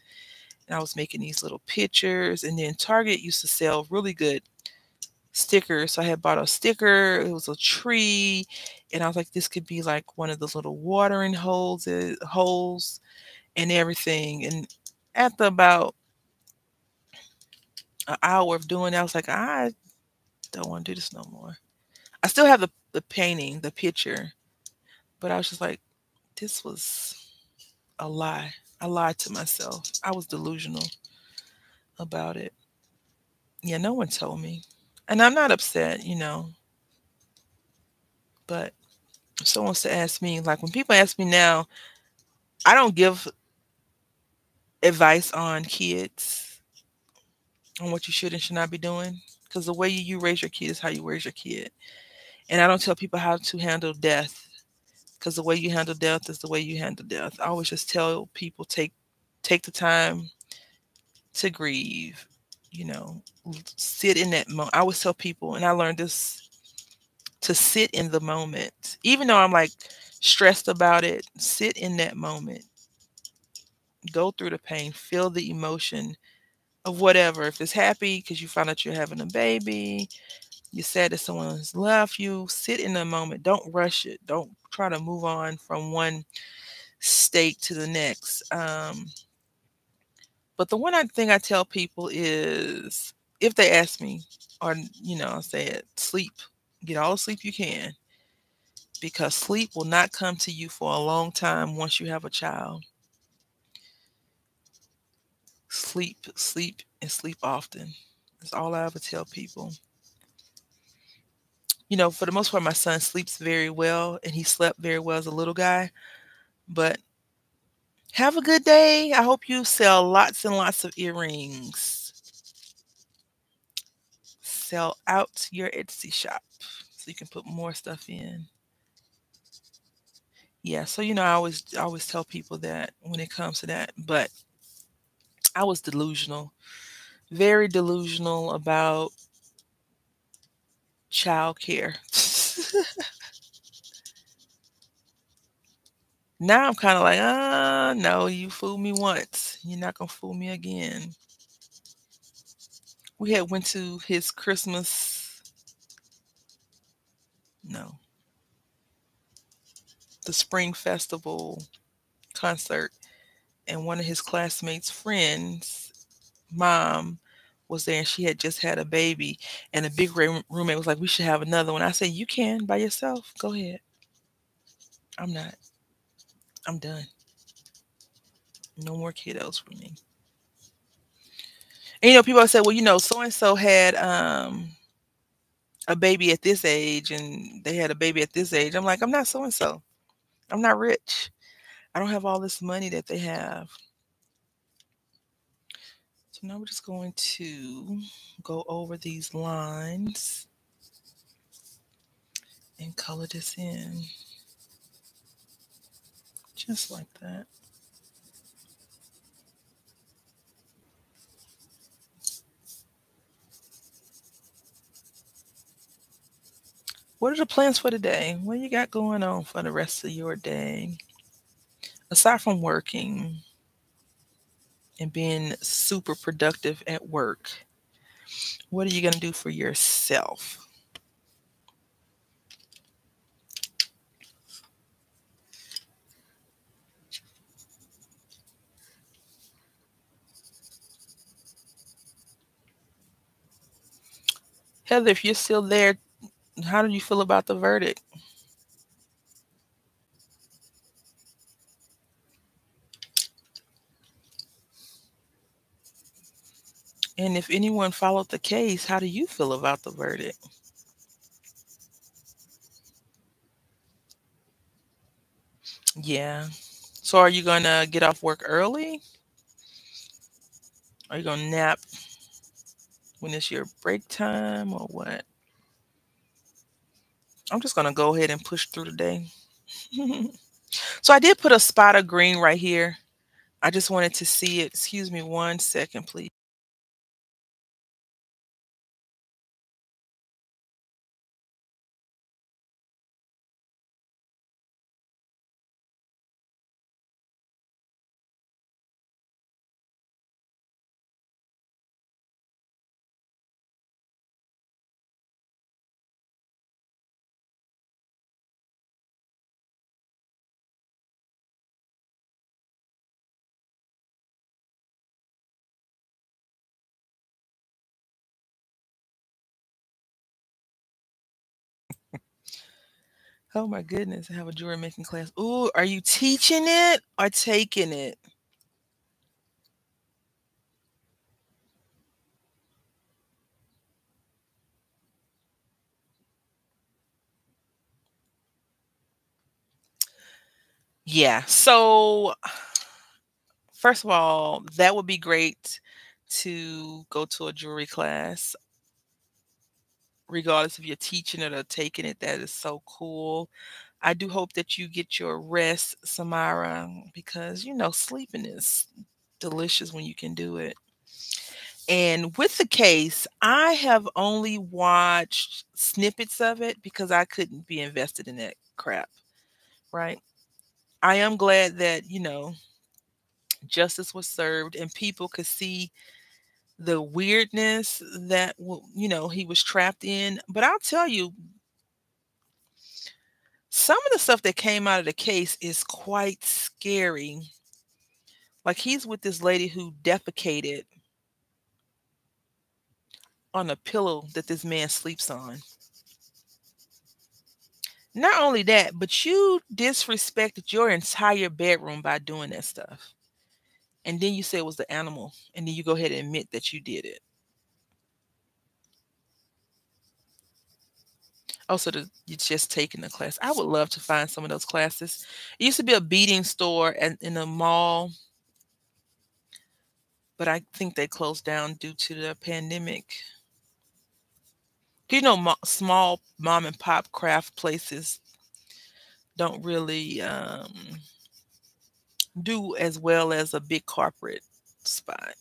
and I was making these little pictures. And then Target used to sell really good stickers. So I had bought a sticker. It was a tree. And I was like, this could be like one of those little watering holes, eh, holes and everything. And after about an hour of doing that, I was like, I don't want to do this no more. I still have the, the painting, the picture, but I was just like, this was a lie. I lied to myself. I was delusional about it. Yeah, no one told me. And I'm not upset, you know. But if someone wants to ask me, like when people ask me now, I don't give advice on kids on what you should and should not be doing because the way you raise your kid is how you raise your kid. And I don't tell people how to handle death because the way you handle death is the way you handle death. I always just tell people take take the time to grieve, you know, sit in that moment. I always tell people, and I learned this to sit in the moment, even though I'm like stressed about it, sit in that moment, go through the pain, feel the emotion, of whatever. If it's happy because you found out you're having a baby, you're sad that someone's left you, sit in the moment. Don't rush it. Don't try to move on from one state to the next. Um, but the one thing I tell people is if they ask me, or, you know, I say it, sleep. Get all the sleep you can because sleep will not come to you for a long time once you have a child sleep, sleep, and sleep often. That's all I ever tell people. You know, for the most part, my son sleeps very well and he slept very well as a little guy. But have a good day. I hope you sell lots and lots of earrings. Sell out your Etsy shop so you can put more stuff in. Yeah, so you know, I always I always tell people that when it comes to that, but I was delusional, very delusional about childcare. now I'm kind of like, ah, no, you fooled me once. You're not gonna fool me again. We had went to his Christmas. No. The spring festival concert and one of his classmates' friends' mom was there and she had just had a baby and a big roommate was like we should have another one i said you can by yourself go ahead i'm not i'm done. No more kiddos for me. And you know people say well you know so and so had um a baby at this age and they had a baby at this age. I'm like i'm not so and so i'm not rich. I don't have all this money that they have. So now we're just going to go over these lines and color this in just like that. What are the plans for today? What you got going on for the rest of your day? Aside from working and being super productive at work, what are you going to do for yourself? Heather, if you're still there, how do you feel about the verdict? And if anyone followed the case, how do you feel about the verdict? Yeah. So are you going to get off work early? Are you going to nap when it's your break time or what? I'm just going to go ahead and push through today. so I did put a spot of green right here. I just wanted to see it. Excuse me one second, please. Oh my goodness, I have a jewelry making class. Ooh, are you teaching it or taking it? Yeah. So first of all, that would be great to go to a jewelry class. Regardless if you're teaching it or taking it, that is so cool. I do hope that you get your rest, Samara, um, because you know sleeping is delicious when you can do it. And with the case, I have only watched snippets of it because I couldn't be invested in that crap. Right? I am glad that, you know, justice was served and people could see the weirdness that you know he was trapped in but i'll tell you some of the stuff that came out of the case is quite scary. Like he's with this lady who defecated on a pillow that this man sleeps on. Not only that but you disrespected your entire bedroom by doing that stuff and then you say it was the animal, and then you go ahead and admit that you did it. Also, the, you're just taking the class. I would love to find some of those classes. It used to be a beading store at, in a mall, but I think they closed down due to the pandemic. You know, small mom and pop craft places don't really um, do as well as a big corporate spot.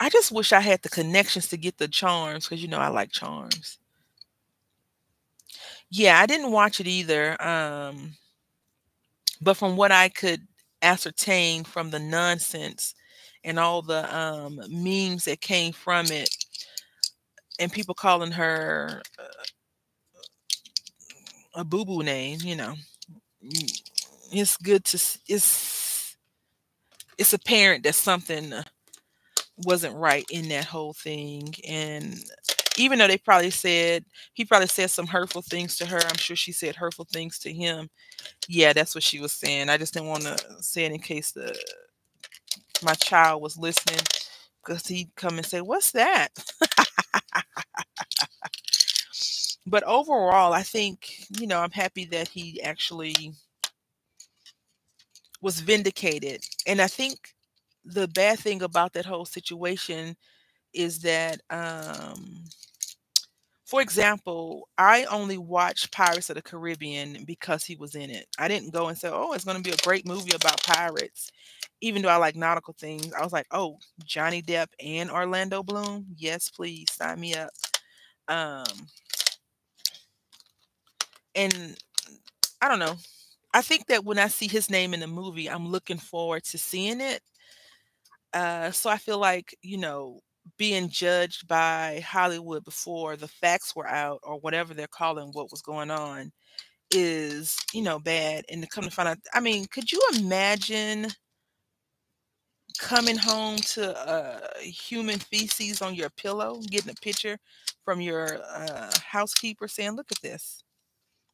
I just wish I had the connections to get the charms because you know I like charms. Yeah, I didn't watch it either. Um, but from what I could ascertain from the nonsense and all the um, memes that came from it, and people calling her uh, a boo boo name, you know, it's good to it's it's apparent that something uh, wasn't right in that whole thing. And even though they probably said he probably said some hurtful things to her i'm sure she said hurtful things to him. Yeah that's what she was saying. I just didn't want to say it in case the my child was listening because he'd come and say what's that but overall, I think, you know, I'm happy that he actually was vindicated. And I think the bad thing about that whole situation is that um for example, I only watched Pirates of the Caribbean because he was in it. I didn't go and say, "Oh, it's going to be a great movie about pirates." Even though I like nautical things, I was like, "Oh, Johnny Depp and Orlando Bloom? Yes, please sign me up." Um, and I don't know. I think that when I see his name in the movie, I'm looking forward to seeing it. Uh, so I feel like, you know, being judged by Hollywood before the facts were out or whatever they're calling what was going on is, you know, bad. And to come to find out, I mean, could you imagine coming home to uh, human feces on your pillow, getting a picture from your uh, housekeeper saying, look at this.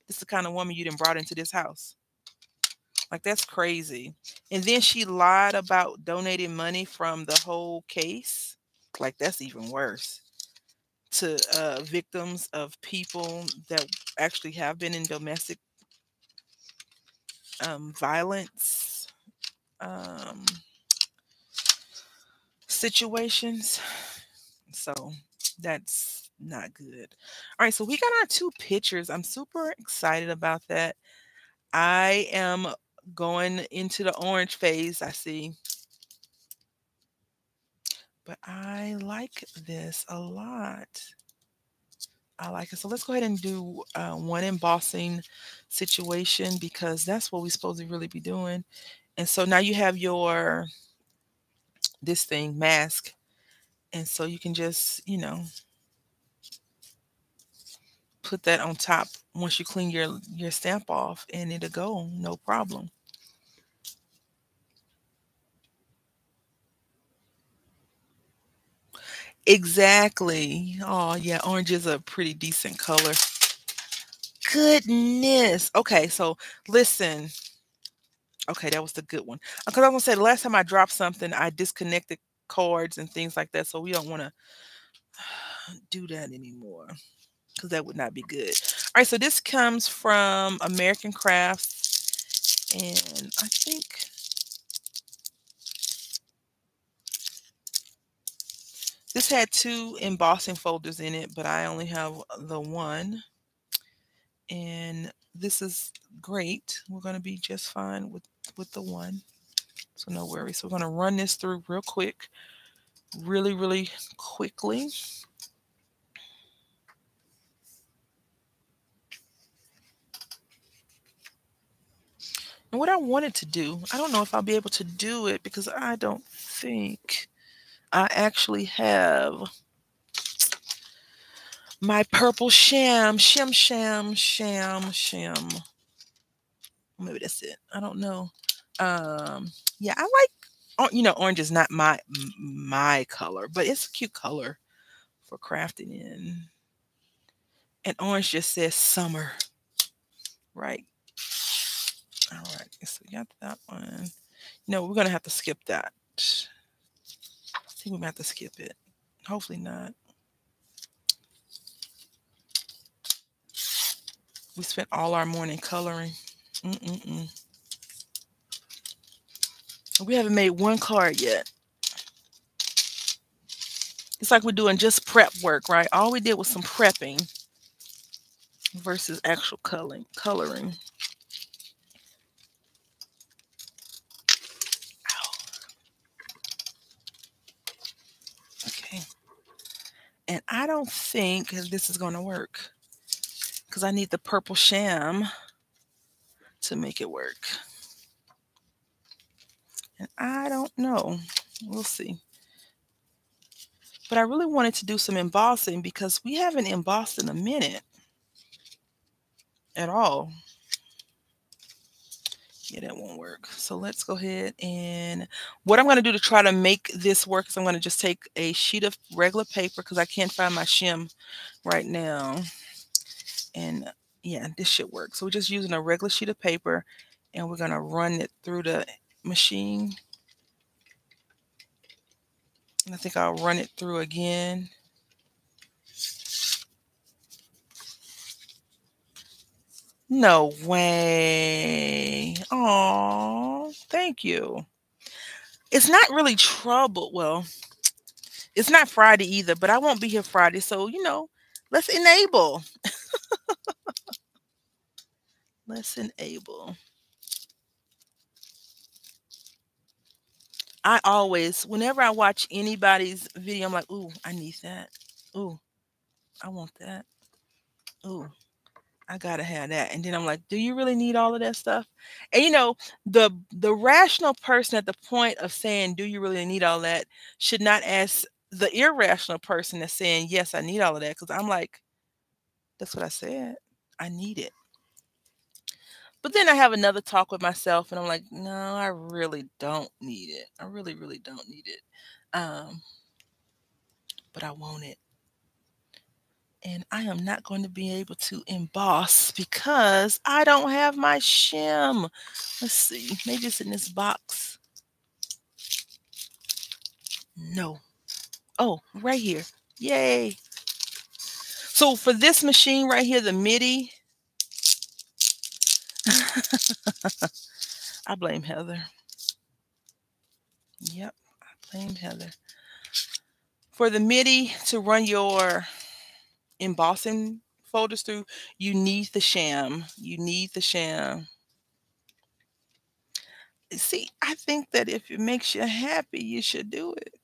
This is the kind of woman you didn't brought into this house. Like that's crazy. And then she lied about donating money from the whole case. Like that's even worse. To uh, victims of people that actually have been in domestic um, violence um, situations. So that's not good. All right, so we got our two pictures. I'm super excited about that. I am going into the orange phase, I see. But I like this a lot. I like it. So let's go ahead and do uh, one embossing situation because that's what we're supposed to really be doing. And so now you have your, this thing, mask. And so you can just, you know, put that on top once you clean your, your stamp off and it'll go, no problem. Exactly. Oh, yeah, orange is a pretty decent color. Goodness. Okay, so listen. Okay, that was the good one. Uh, because I was gonna say the last time I dropped something, I disconnected cords and things like that. So we don't want to do that anymore because that would not be good. All right, so this comes from American Crafts, and I think This had two embossing folders in it, but I only have the one. And this is great. We're going to be just fine with, with the one. So no worries. So we're going to run this through real quick. Really, really quickly. And what I wanted to do, I don't know if I'll be able to do it because I don't think I actually have my purple sham, shim, sham, sham, sham. Maybe that's it. I don't know. Um, yeah, I like, you know, orange is not my my color, but it's a cute color for crafting in. And orange just says summer, right? All right, so we got that one. No, we're gonna have to skip that I think we might have to skip it. Hopefully not. We spent all our morning coloring. Mm-mm-mm. We haven't made one card yet. It's like we're doing just prep work, right? All we did was some prepping versus actual coloring. coloring. And I don't think this is going to work because I need the purple sham to make it work. And I don't know. We'll see. But I really wanted to do some embossing because we haven't embossed in a minute at all. Yeah, that won't work. So let's go ahead and what I'm going to do to try to make this work is I'm going to just take a sheet of regular paper because I can't find my shim right now. And yeah, this should work. So we're just using a regular sheet of paper and we're going to run it through the machine. And I think I'll run it through again. No way. Oh, thank you. It's not really trouble. Well, it's not Friday either, but I won't be here Friday. So, you know, let's enable. let's enable. I always, whenever I watch anybody's video, I'm like, ooh, I need that. Ooh, I want that. Ooh, I gotta have that. And then I'm like, do you really need all of that stuff? And you know, the the rational person at the point of saying, do you really need all that, should not ask the irrational person that's saying, yes, I need all of that. Because I'm like, that's what I said. I need it. But then I have another talk with myself and I'm like, no, I really don't need it. I really, really don't need it. Um, but I want it. And I am not going to be able to emboss because I don't have my shim. Let's see. Maybe it's in this box. No. Oh, right here. Yay. So for this machine right here, the MIDI, I blame Heather. Yep, I blame Heather. For the MIDI to run your embossing folders through, you need the sham. You need the sham. See, I think that if it makes you happy, you should do it.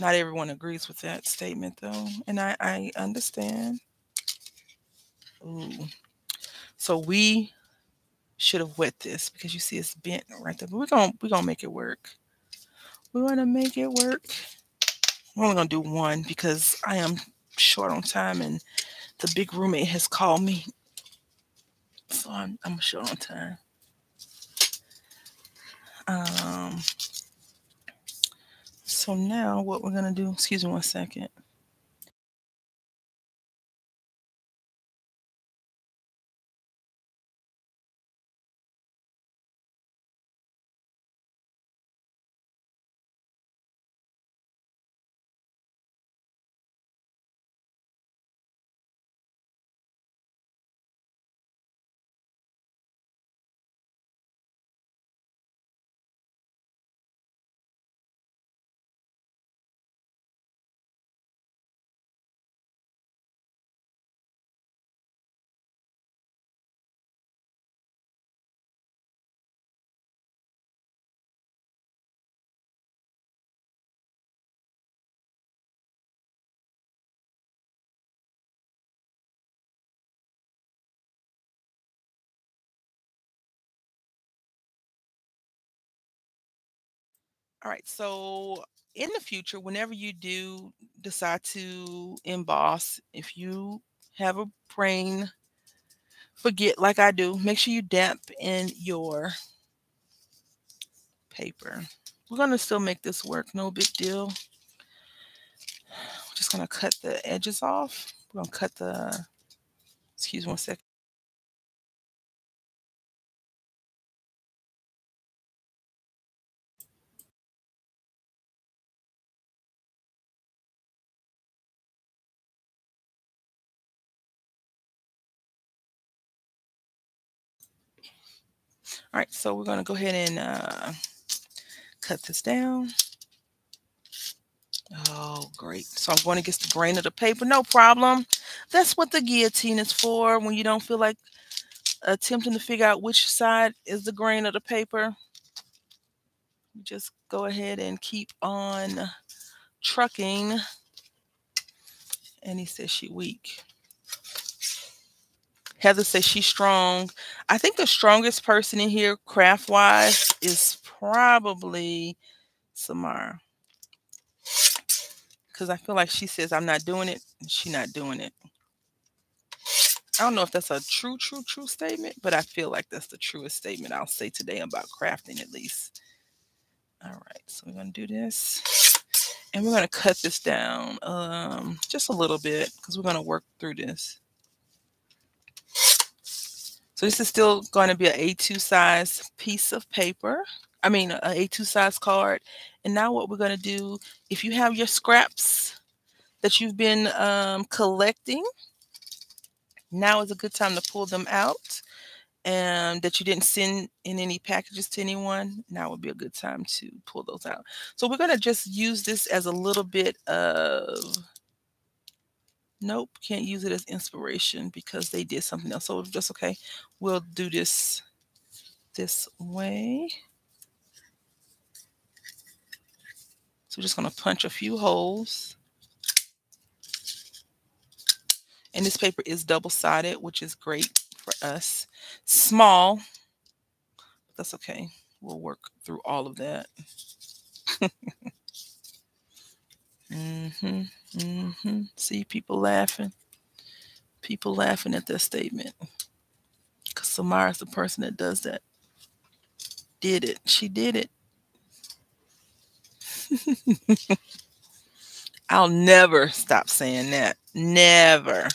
Not everyone agrees with that statement, though, and I, I understand. Ooh. So we should have wet this because you see it's bent right there. But we're gonna we're gonna make it work. We're gonna make it work. We're only gonna do one because I am short on time and the big roommate has called me. So I'm I'm short on time. Um so now what we're gonna do, excuse me one second. All right. So in the future, whenever you do decide to emboss, if you have a brain forget like I do, make sure you damp in your paper. We're going to still make this work. No big deal. We're just going to cut the edges off. We're going to cut the, excuse me one second. All right, so we're going to go ahead and uh, cut this down. Oh, great. So I'm going against the grain of the paper. No problem. That's what the guillotine is for when you don't feel like attempting to figure out which side is the grain of the paper. Just go ahead and keep on trucking. And he says she weak. Heather says she's strong. I think the strongest person in here, craft wise, is probably Samara. Because I feel like she says, I'm not doing it, and she's not doing it. I don't know if that's a true, true, true statement, but I feel like that's the truest statement I'll say today about crafting, at least. All right, so we're going to do this. And we're going to cut this down um, just a little bit because we're going to work through this. So this is still going to be an A2 size piece of paper. I mean, an A2 size card. And now what we're going to do, if you have your scraps that you've been um, collecting, now is a good time to pull them out and that you didn't send in any packages to anyone, now would be a good time to pull those out. So we're going to just use this as a little bit of Nope, can't use it as inspiration because they did something else. So just okay. We'll do this this way. So we're just going to punch a few holes. And this paper is double-sided, which is great for us. Small. but That's okay. We'll work through all of that. mm-hmm. Mm-hmm. See people laughing. People laughing at that statement. Because Samara's the person that does that. Did it. She did it. I'll never stop saying that. Never.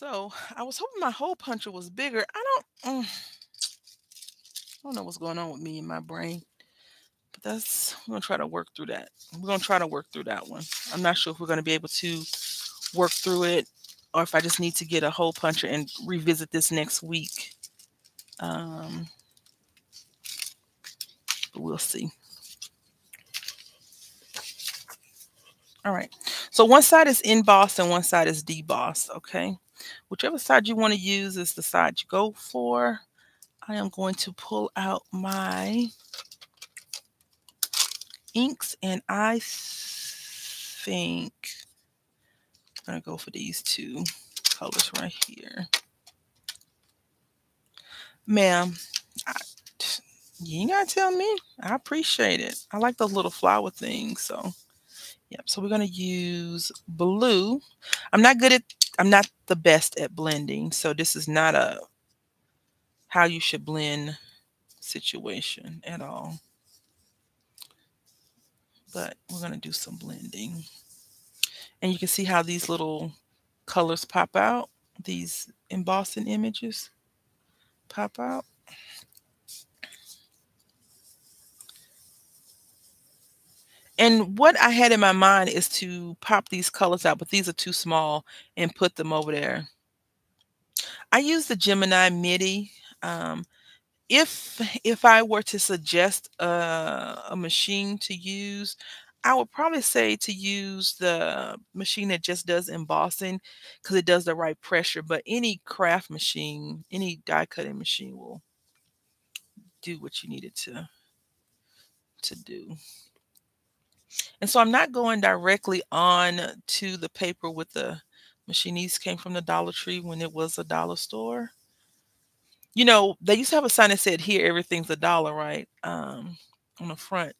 So I was hoping my hole puncher was bigger. I don't, mm, I don't know what's going on with me in my brain, but that's we're gonna try to work through that. We're gonna try to work through that one. I'm not sure if we're gonna be able to work through it, or if I just need to get a hole puncher and revisit this next week. Um, but we'll see. All right. So one side is embossed and one side is debossed. Okay. Whichever side you want to use is the side you go for. I am going to pull out my inks and I think I'm going to go for these two colors right here. Ma'am, you ain't got to tell me. I appreciate it. I like those little flower things. So, yep. So we're going to use blue. I'm not good at I'm not the best at blending, so this is not a how you should blend situation at all. But we're going to do some blending. And you can see how these little colors pop out, these embossing images pop out. And what I had in my mind is to pop these colors out, but these are too small and put them over there. I use the Gemini MIDI. Um, if if I were to suggest a, a machine to use, I would probably say to use the machine that just does embossing because it does the right pressure. But any craft machine, any die cutting machine will do what you need it to to do. And so I'm not going directly on to the paper with the machinies came from the Dollar Tree when it was a dollar store. You know, they used to have a sign that said here everything's a dollar, right? Um, on the front.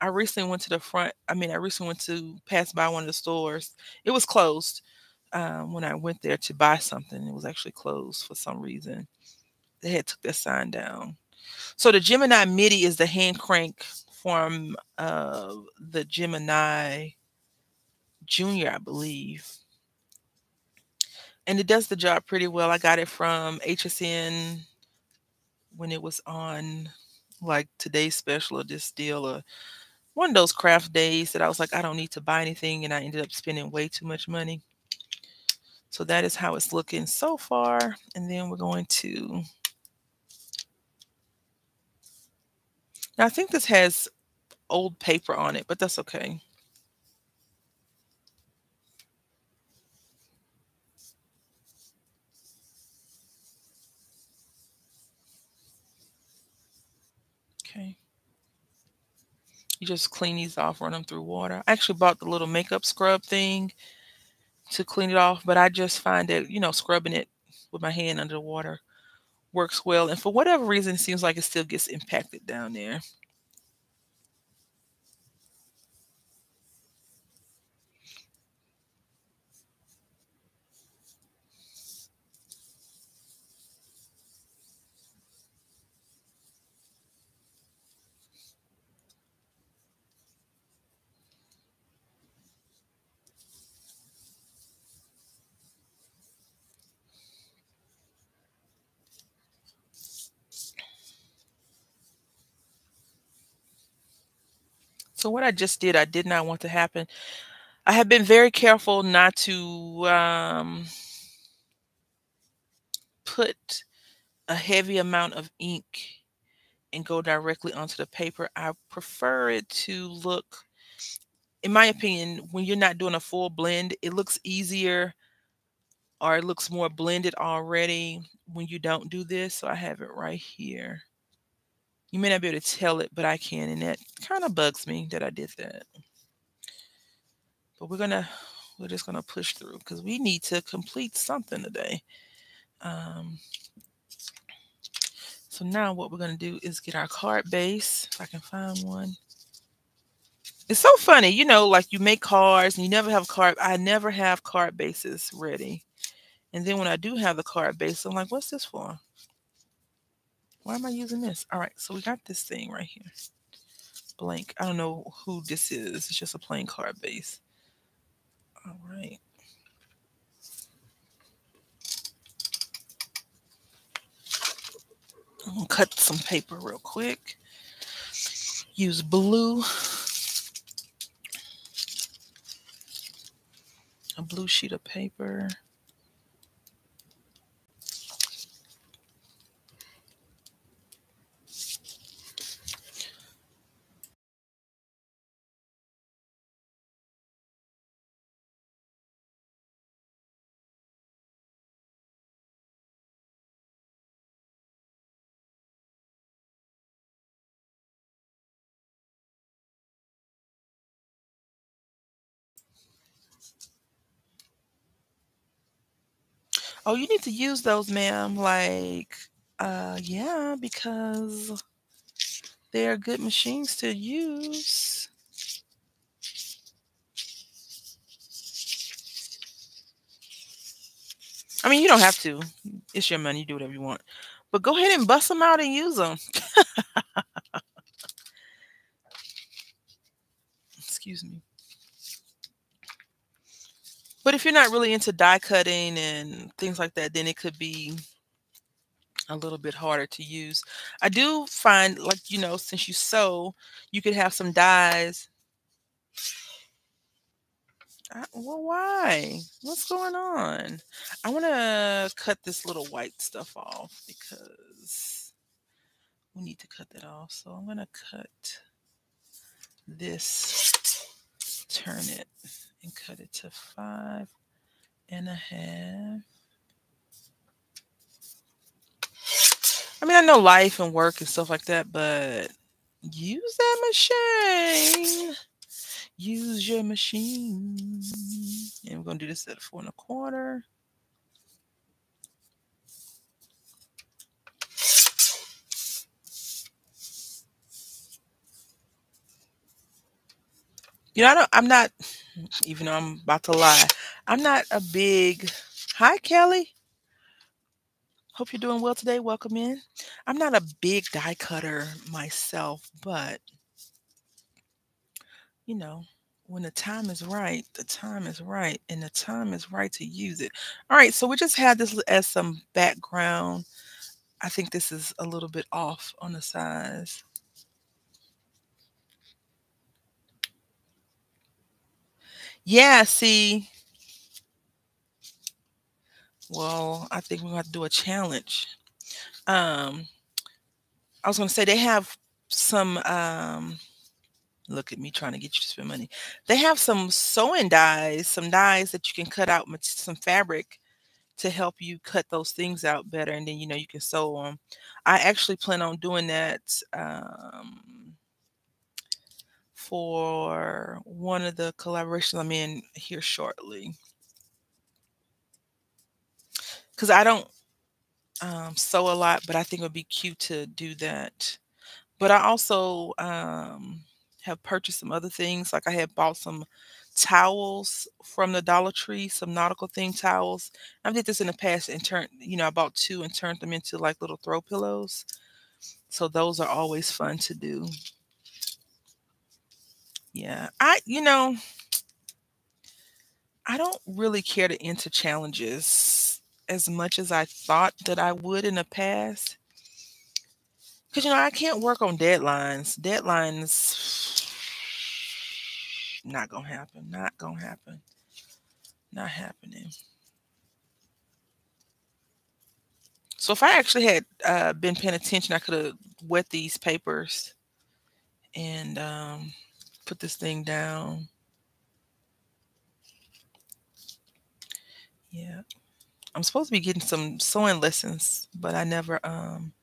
I recently went to the front. I mean, I recently went to pass by one of the stores. It was closed um, when I went there to buy something. It was actually closed for some reason. They had took their sign down. So the Gemini MIDI is the hand crank form of the Gemini Junior, I believe. And it does the job pretty well. I got it from HSN when it was on like today's special or this deal or one of those craft days that I was like, I don't need to buy anything. And I ended up spending way too much money. So that is how it's looking so far. And then we're going to Now, I think this has old paper on it, but that's okay. Okay. You just clean these off, run them through water. I actually bought the little makeup scrub thing to clean it off, but I just find that, you know, scrubbing it with my hand under the water works well. And for whatever reason, it seems like it still gets impacted down there. So what I just did, I did not want to happen. I have been very careful not to um, put a heavy amount of ink and go directly onto the paper. I prefer it to look, in my opinion, when you're not doing a full blend, it looks easier or it looks more blended already when you don't do this. So I have it right here. You may not be able to tell it, but I can, and that kind of bugs me that I did that. But we're gonna, we're just gonna push through because we need to complete something today. Um, so now what we're gonna do is get our card base. If I can find one. It's so funny, you know, like you make cards and you never have card. I never have card bases ready. And then when I do have the card base, I'm like, what's this for? Why am I using this? All right, so we got this thing right here. Blank. I don't know who this is. It's just a plain card base. All right. I'm gonna cut some paper real quick. Use blue. A blue sheet of paper. Oh, you need to use those, ma'am. Like, uh, yeah, because they're good machines to use. I mean, you don't have to. It's your money. You do whatever you want. But go ahead and bust them out and use them. Excuse me. But if you're not really into die cutting and things like that, then it could be a little bit harder to use. I do find, like, you know, since you sew, you could have some dies. I, well, why? What's going on? I want to cut this little white stuff off because we need to cut that off. So I'm going to cut this, turn it cut it to five and a half. I mean, I know life and work and stuff like that, but use that machine. Use your machine. And we're going to do this at four and a quarter. You know, I don't, I'm not, even though I'm about to lie, I'm not a big, hi, Kelly. Hope you're doing well today. Welcome in. I'm not a big die cutter myself, but, you know, when the time is right, the time is right, and the time is right to use it. All right, so we just had this as some background. I think this is a little bit off on the size. Yeah, see. Well, I think we're to do a challenge. Um, I was going to say they have some. Um, look at me trying to get you to spend money. They have some sewing dies, some dies that you can cut out some fabric to help you cut those things out better, and then you know you can sew them. I actually plan on doing that. Um, for one of the collaborations I'm in here shortly. Because I don't um, sew a lot, but I think it would be cute to do that. But I also um, have purchased some other things. Like I had bought some towels from the Dollar Tree, some nautical themed towels. I did this in the past and turned, you know, I bought two and turned them into like little throw pillows. So those are always fun to do. Yeah, I, you know, I don't really care to enter challenges as much as I thought that I would in the past. Because, you know, I can't work on deadlines. Deadlines, not going to happen. Not going to happen. Not happening. So if I actually had uh, been paying attention, I could have wet these papers and um, put this thing down. Yeah. I'm supposed to be getting some sewing lessons, but I never um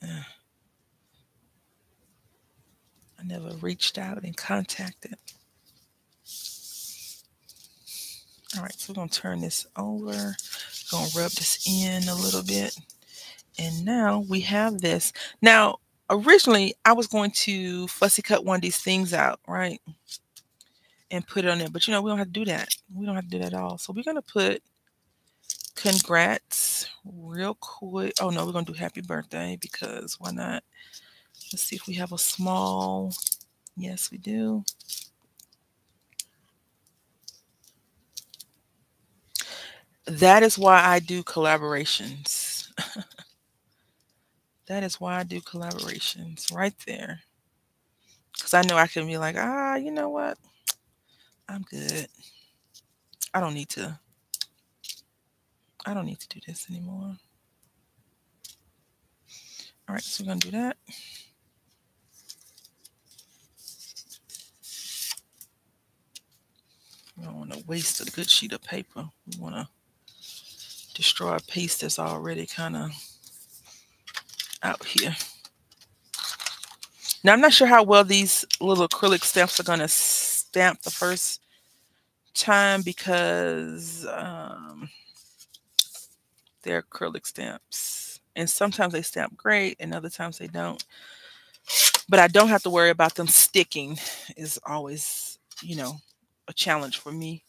I never reached out and contacted. All right, so we're gonna turn this over. Gonna rub this in a little bit. And now we have this. Now, originally I was going to fussy cut one of these things out, right? And put it on there. But you know, we don't have to do that. We don't have to do that at all. So we're gonna put congrats real quick. Oh no, we're gonna do happy birthday because why not? Let's see if we have a small. Yes, we do. That is why I do collaborations. that is why I do collaborations right there. Because I know I can be like, ah, you know what? I'm good. I don't need to. I don't need to do this anymore. All right, so we're going to do that. We don't want to waste a good sheet of paper. We want to destroy a piece that's already kind of out here. Now, I'm not sure how well these little acrylic stamps are going to stamp the first time because um, they're acrylic stamps. And sometimes they stamp great and other times they don't. But I don't have to worry about them sticking is always, you know, a challenge for me.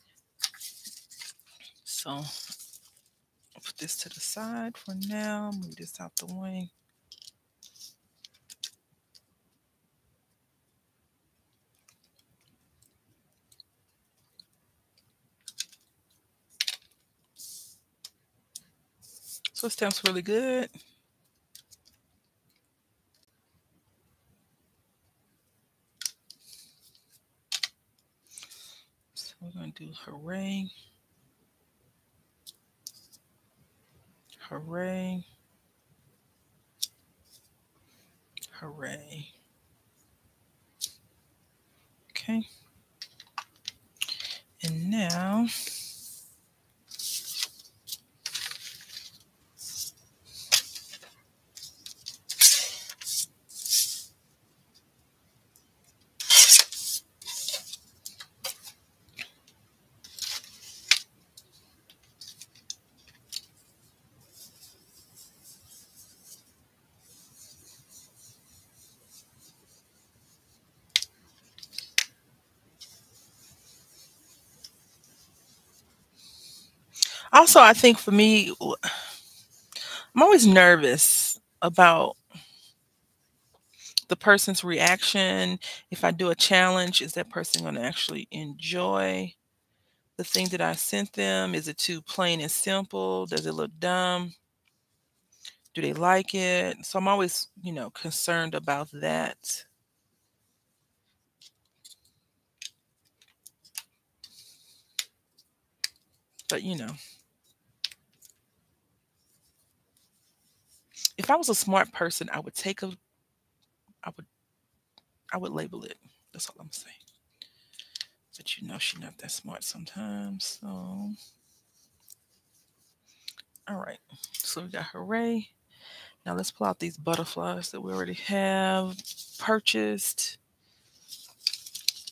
So I'll put this to the side for now. Move this out the way. It stamps really good. So we're going to do hooray. Hooray. Hooray. Okay. And now Also, I think for me, I'm always nervous about the person's reaction. If I do a challenge, is that person going to actually enjoy the thing that I sent them? Is it too plain and simple? Does it look dumb? Do they like it? So I'm always, you know, concerned about that. But, you know. If I was a smart person, I would take a, I would, I would label it. That's all I'm saying. But you know, she's not that smart sometimes. So, all right. So we got hooray. Now let's pull out these butterflies that we already have purchased.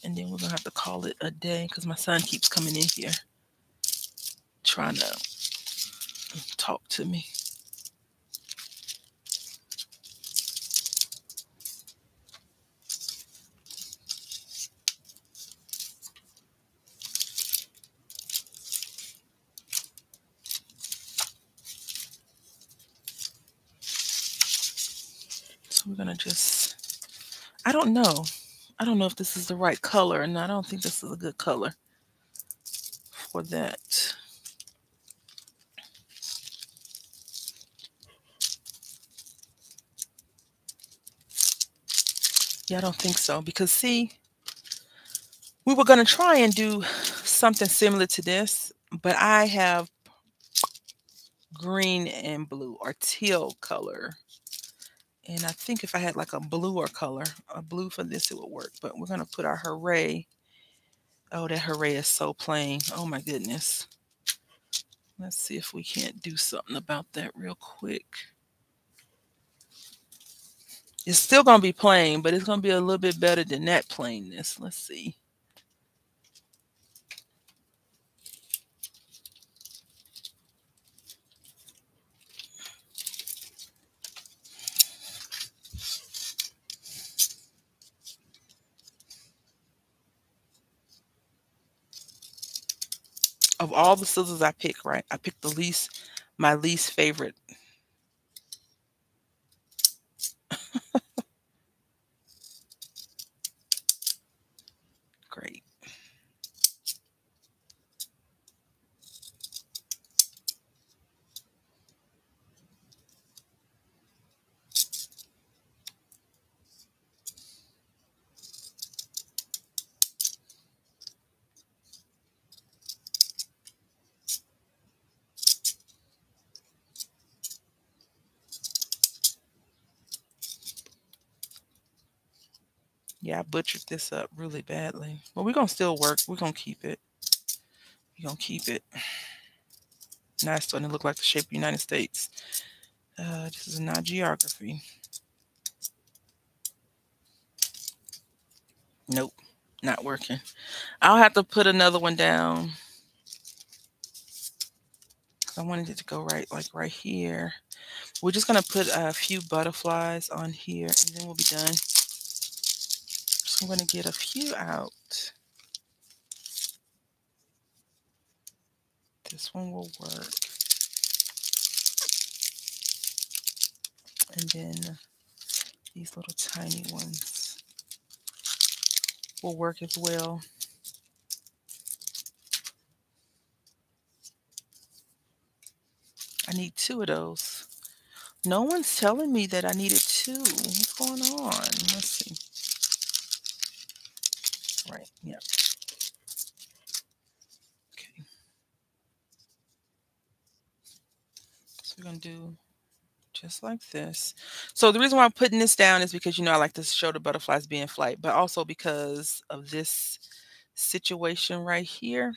And then we're gonna have to call it a day because my son keeps coming in here trying to talk to me. we're gonna just, I don't know. I don't know if this is the right color, and I don't think this is a good color for that. Yeah, I don't think so because see, we were going to try and do something similar to this, but I have green and blue or teal color and I think if I had like a bluer color, a blue for this, it would work. But we're going to put our hooray Oh, that hooray is so plain. Oh my goodness. Let's see if we can't do something about that real quick. It's still going to be plain, but it's going to be a little bit better than that plainness. Let's see. Of all the scissors I pick, right? I picked the least, my least favorite. Great. Yeah, I butchered this up really badly. But we're going to still work. We're going to keep it. We're going to keep it. Now it's starting to look like the shape of the United States. Uh, this is not geography. Nope, not working. I'll have to put another one down. I wanted it to go right, like right here. We're just going to put a few butterflies on here and then we'll be done. I'm going to get a few out. This one will work. And then these little tiny ones will work as well. I need two of those. No one's telling me that I needed two. What's going on? Let's see. Right. Yeah. Okay. So we're going to do just like this. So the reason why I'm putting this down is because, you know, I like to show the butterflies being flight, but also because of this situation right here.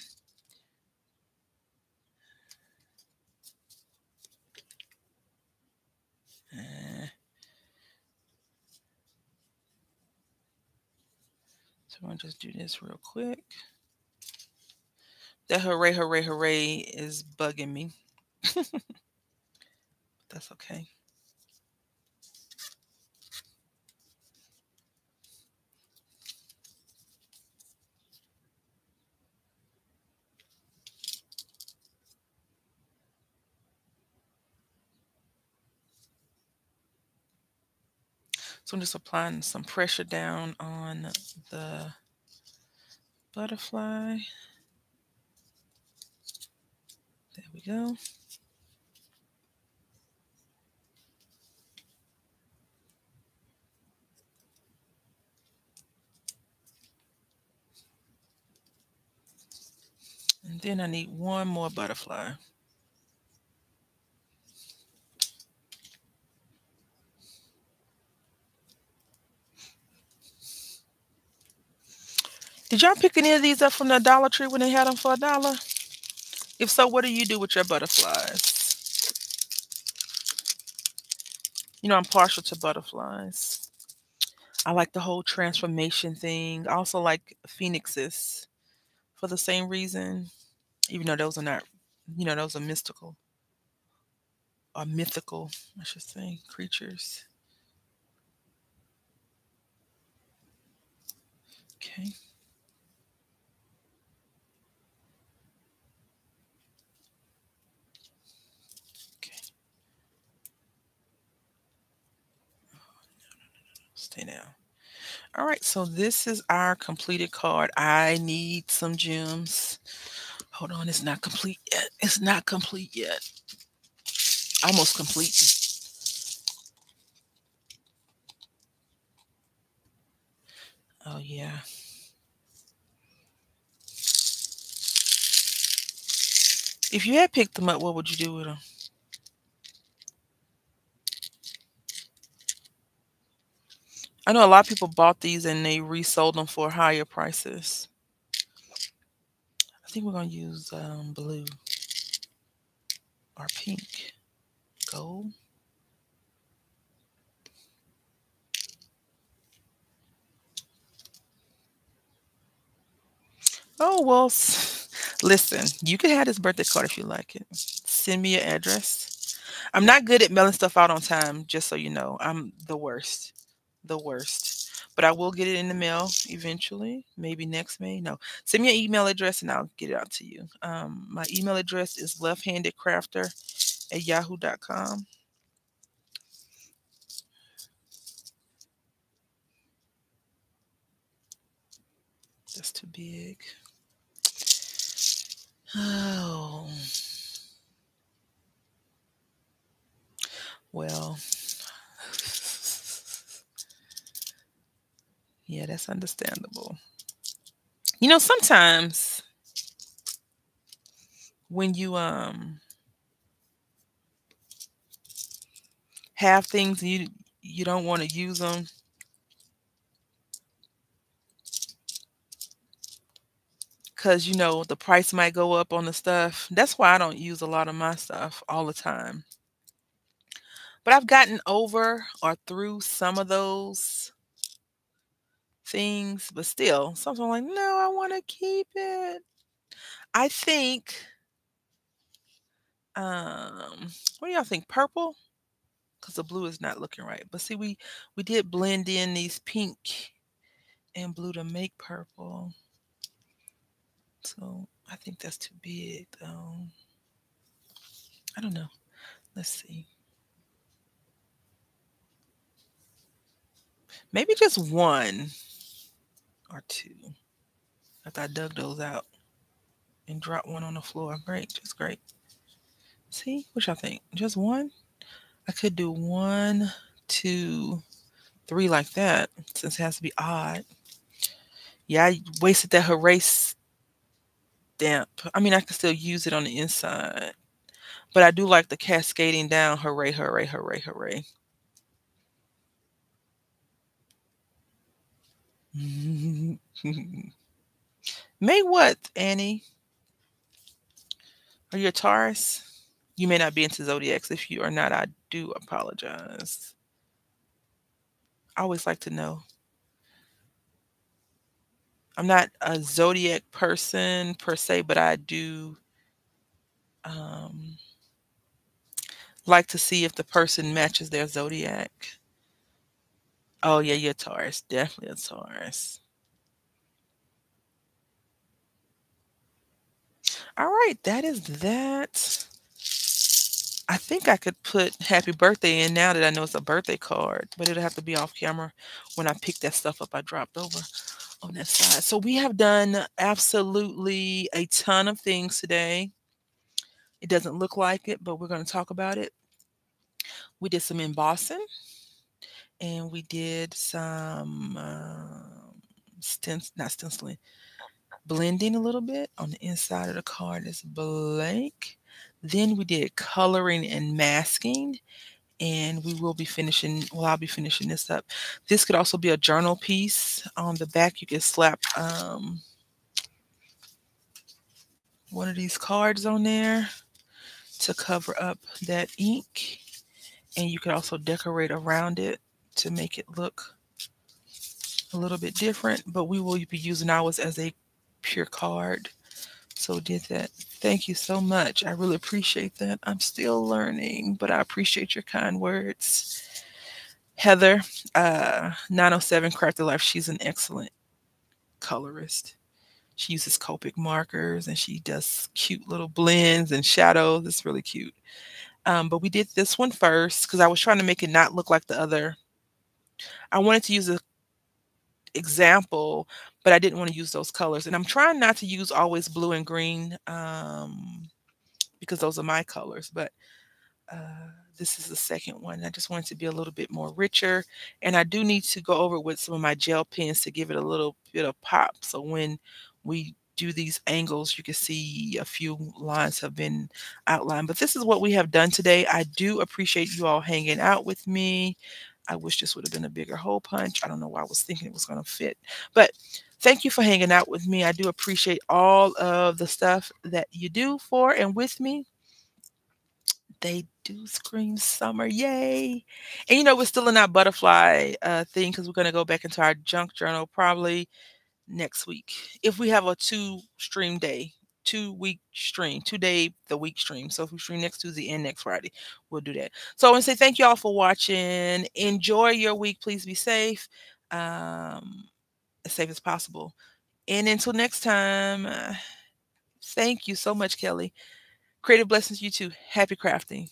I'm to just do this real quick. That hooray, hooray, hooray is bugging me. That's okay. So I'm just applying some pressure down on the butterfly. There we go. And then I need one more butterfly. Did y'all pick any of these up from the Dollar Tree when they had them for a dollar? If so, what do you do with your butterflies? You know, I'm partial to butterflies. I like the whole transformation thing. I also like phoenixes for the same reason, even though those are not, you know, those are mystical or mythical, I should say, creatures. Okay. Stay down. All right, so this is our completed card. I need some gems. Hold on, it's not complete yet. It's not complete yet. Almost complete. Oh, yeah. If you had picked them up, what would you do with them? I know a lot of people bought these and they resold them for higher prices. I think we're going to use um, blue or pink. Gold. Oh, well, listen, you can have this birthday card if you like it. Send me your address. I'm not good at mailing stuff out on time, just so you know. I'm the worst. The worst. But I will get it in the mail eventually, maybe next May. No, send me an email address and I'll get it out to you. Um, my email address is lefthandedcrafter at yahoo.com. That's too big. Oh. Well, yeah, that's understandable. You know, sometimes when you um have things you you don't want to use them because you know the price might go up on the stuff. That's why I don't use a lot of my stuff all the time. But I've gotten over or through some of those things, but still, I'm like, no, I want to keep it. I think, um, what do y'all think? Purple? Because the blue is not looking right. But see, we we did blend in these pink and blue to make purple. So I think that's too big though. I don't know. Let's see. Maybe just one or two. After I dug those out and dropped one on the floor. Great, just great. See, what y'all think? Just one? I could do one, two, three like that, since it has to be odd. Yeah, I wasted that erase stamp. I mean, I can still use it on the inside. But I do like the cascading down. Hooray, hooray, hooray, hooray. May what, Annie? Are you a Taurus? You may not be into zodiacs. If you are not, I do apologize. I always like to know. I'm not a zodiac person per se, but I do um, like to see if the person matches their zodiac. Oh yeah, you're a Taurus. Definitely a Taurus. All right, that is that. I think I could put happy birthday in now that I know it's a birthday card, but it'll have to be off camera when I pick that stuff up I dropped over on that side. So we have done absolutely a ton of things today. It doesn't look like it, but we're going to talk about it. We did some embossing and we did some uh, not stenciling, blending a little bit on the inside of the card is blank. Then we did coloring and masking and we will be finishing well i'll be finishing this up. This could also be a journal piece on the back. You can slap um, one of these cards on there to cover up that ink and you could also decorate around it to make it look a little bit different but we will be using ours as a pure card so did that Thank you so much. I really appreciate that. I'm still learning, but I appreciate your kind words. Heather, uh, 907 Crafted Life, she's an excellent colorist. She uses Copic markers and she does cute little blends and shadows. It's really cute. Um, but we did this one first because I was trying to make it not look like the other. I wanted to use a example, but I didn't want to use those colors. And I'm trying not to use always blue and green um, because those are my colors. But uh, this is the second one. I just wanted to be a little bit more richer. And I do need to go over with some of my gel pens to give it a little bit of pop. So when we do these angles, you can see a few lines have been outlined. But this is what we have done today. I do appreciate you all hanging out with me. I wish this would have been a bigger hole punch. I don't know why I was thinking it was going to fit. But thank you for hanging out with me. I do appreciate all of the stuff that you do for and with me. They do scream summer. Yay. And you know, we're still in our butterfly uh, thing because we're going to go back into our junk journal probably next week if we have a two stream day two week stream, two day the week stream. So if we stream next Tuesday and next Friday, we'll do that. So I want to say thank you all for watching. Enjoy your week. Please be safe, um, as safe as possible. And until next time, uh, thank you so much, Kelly. Creative blessings, you too. Happy crafting.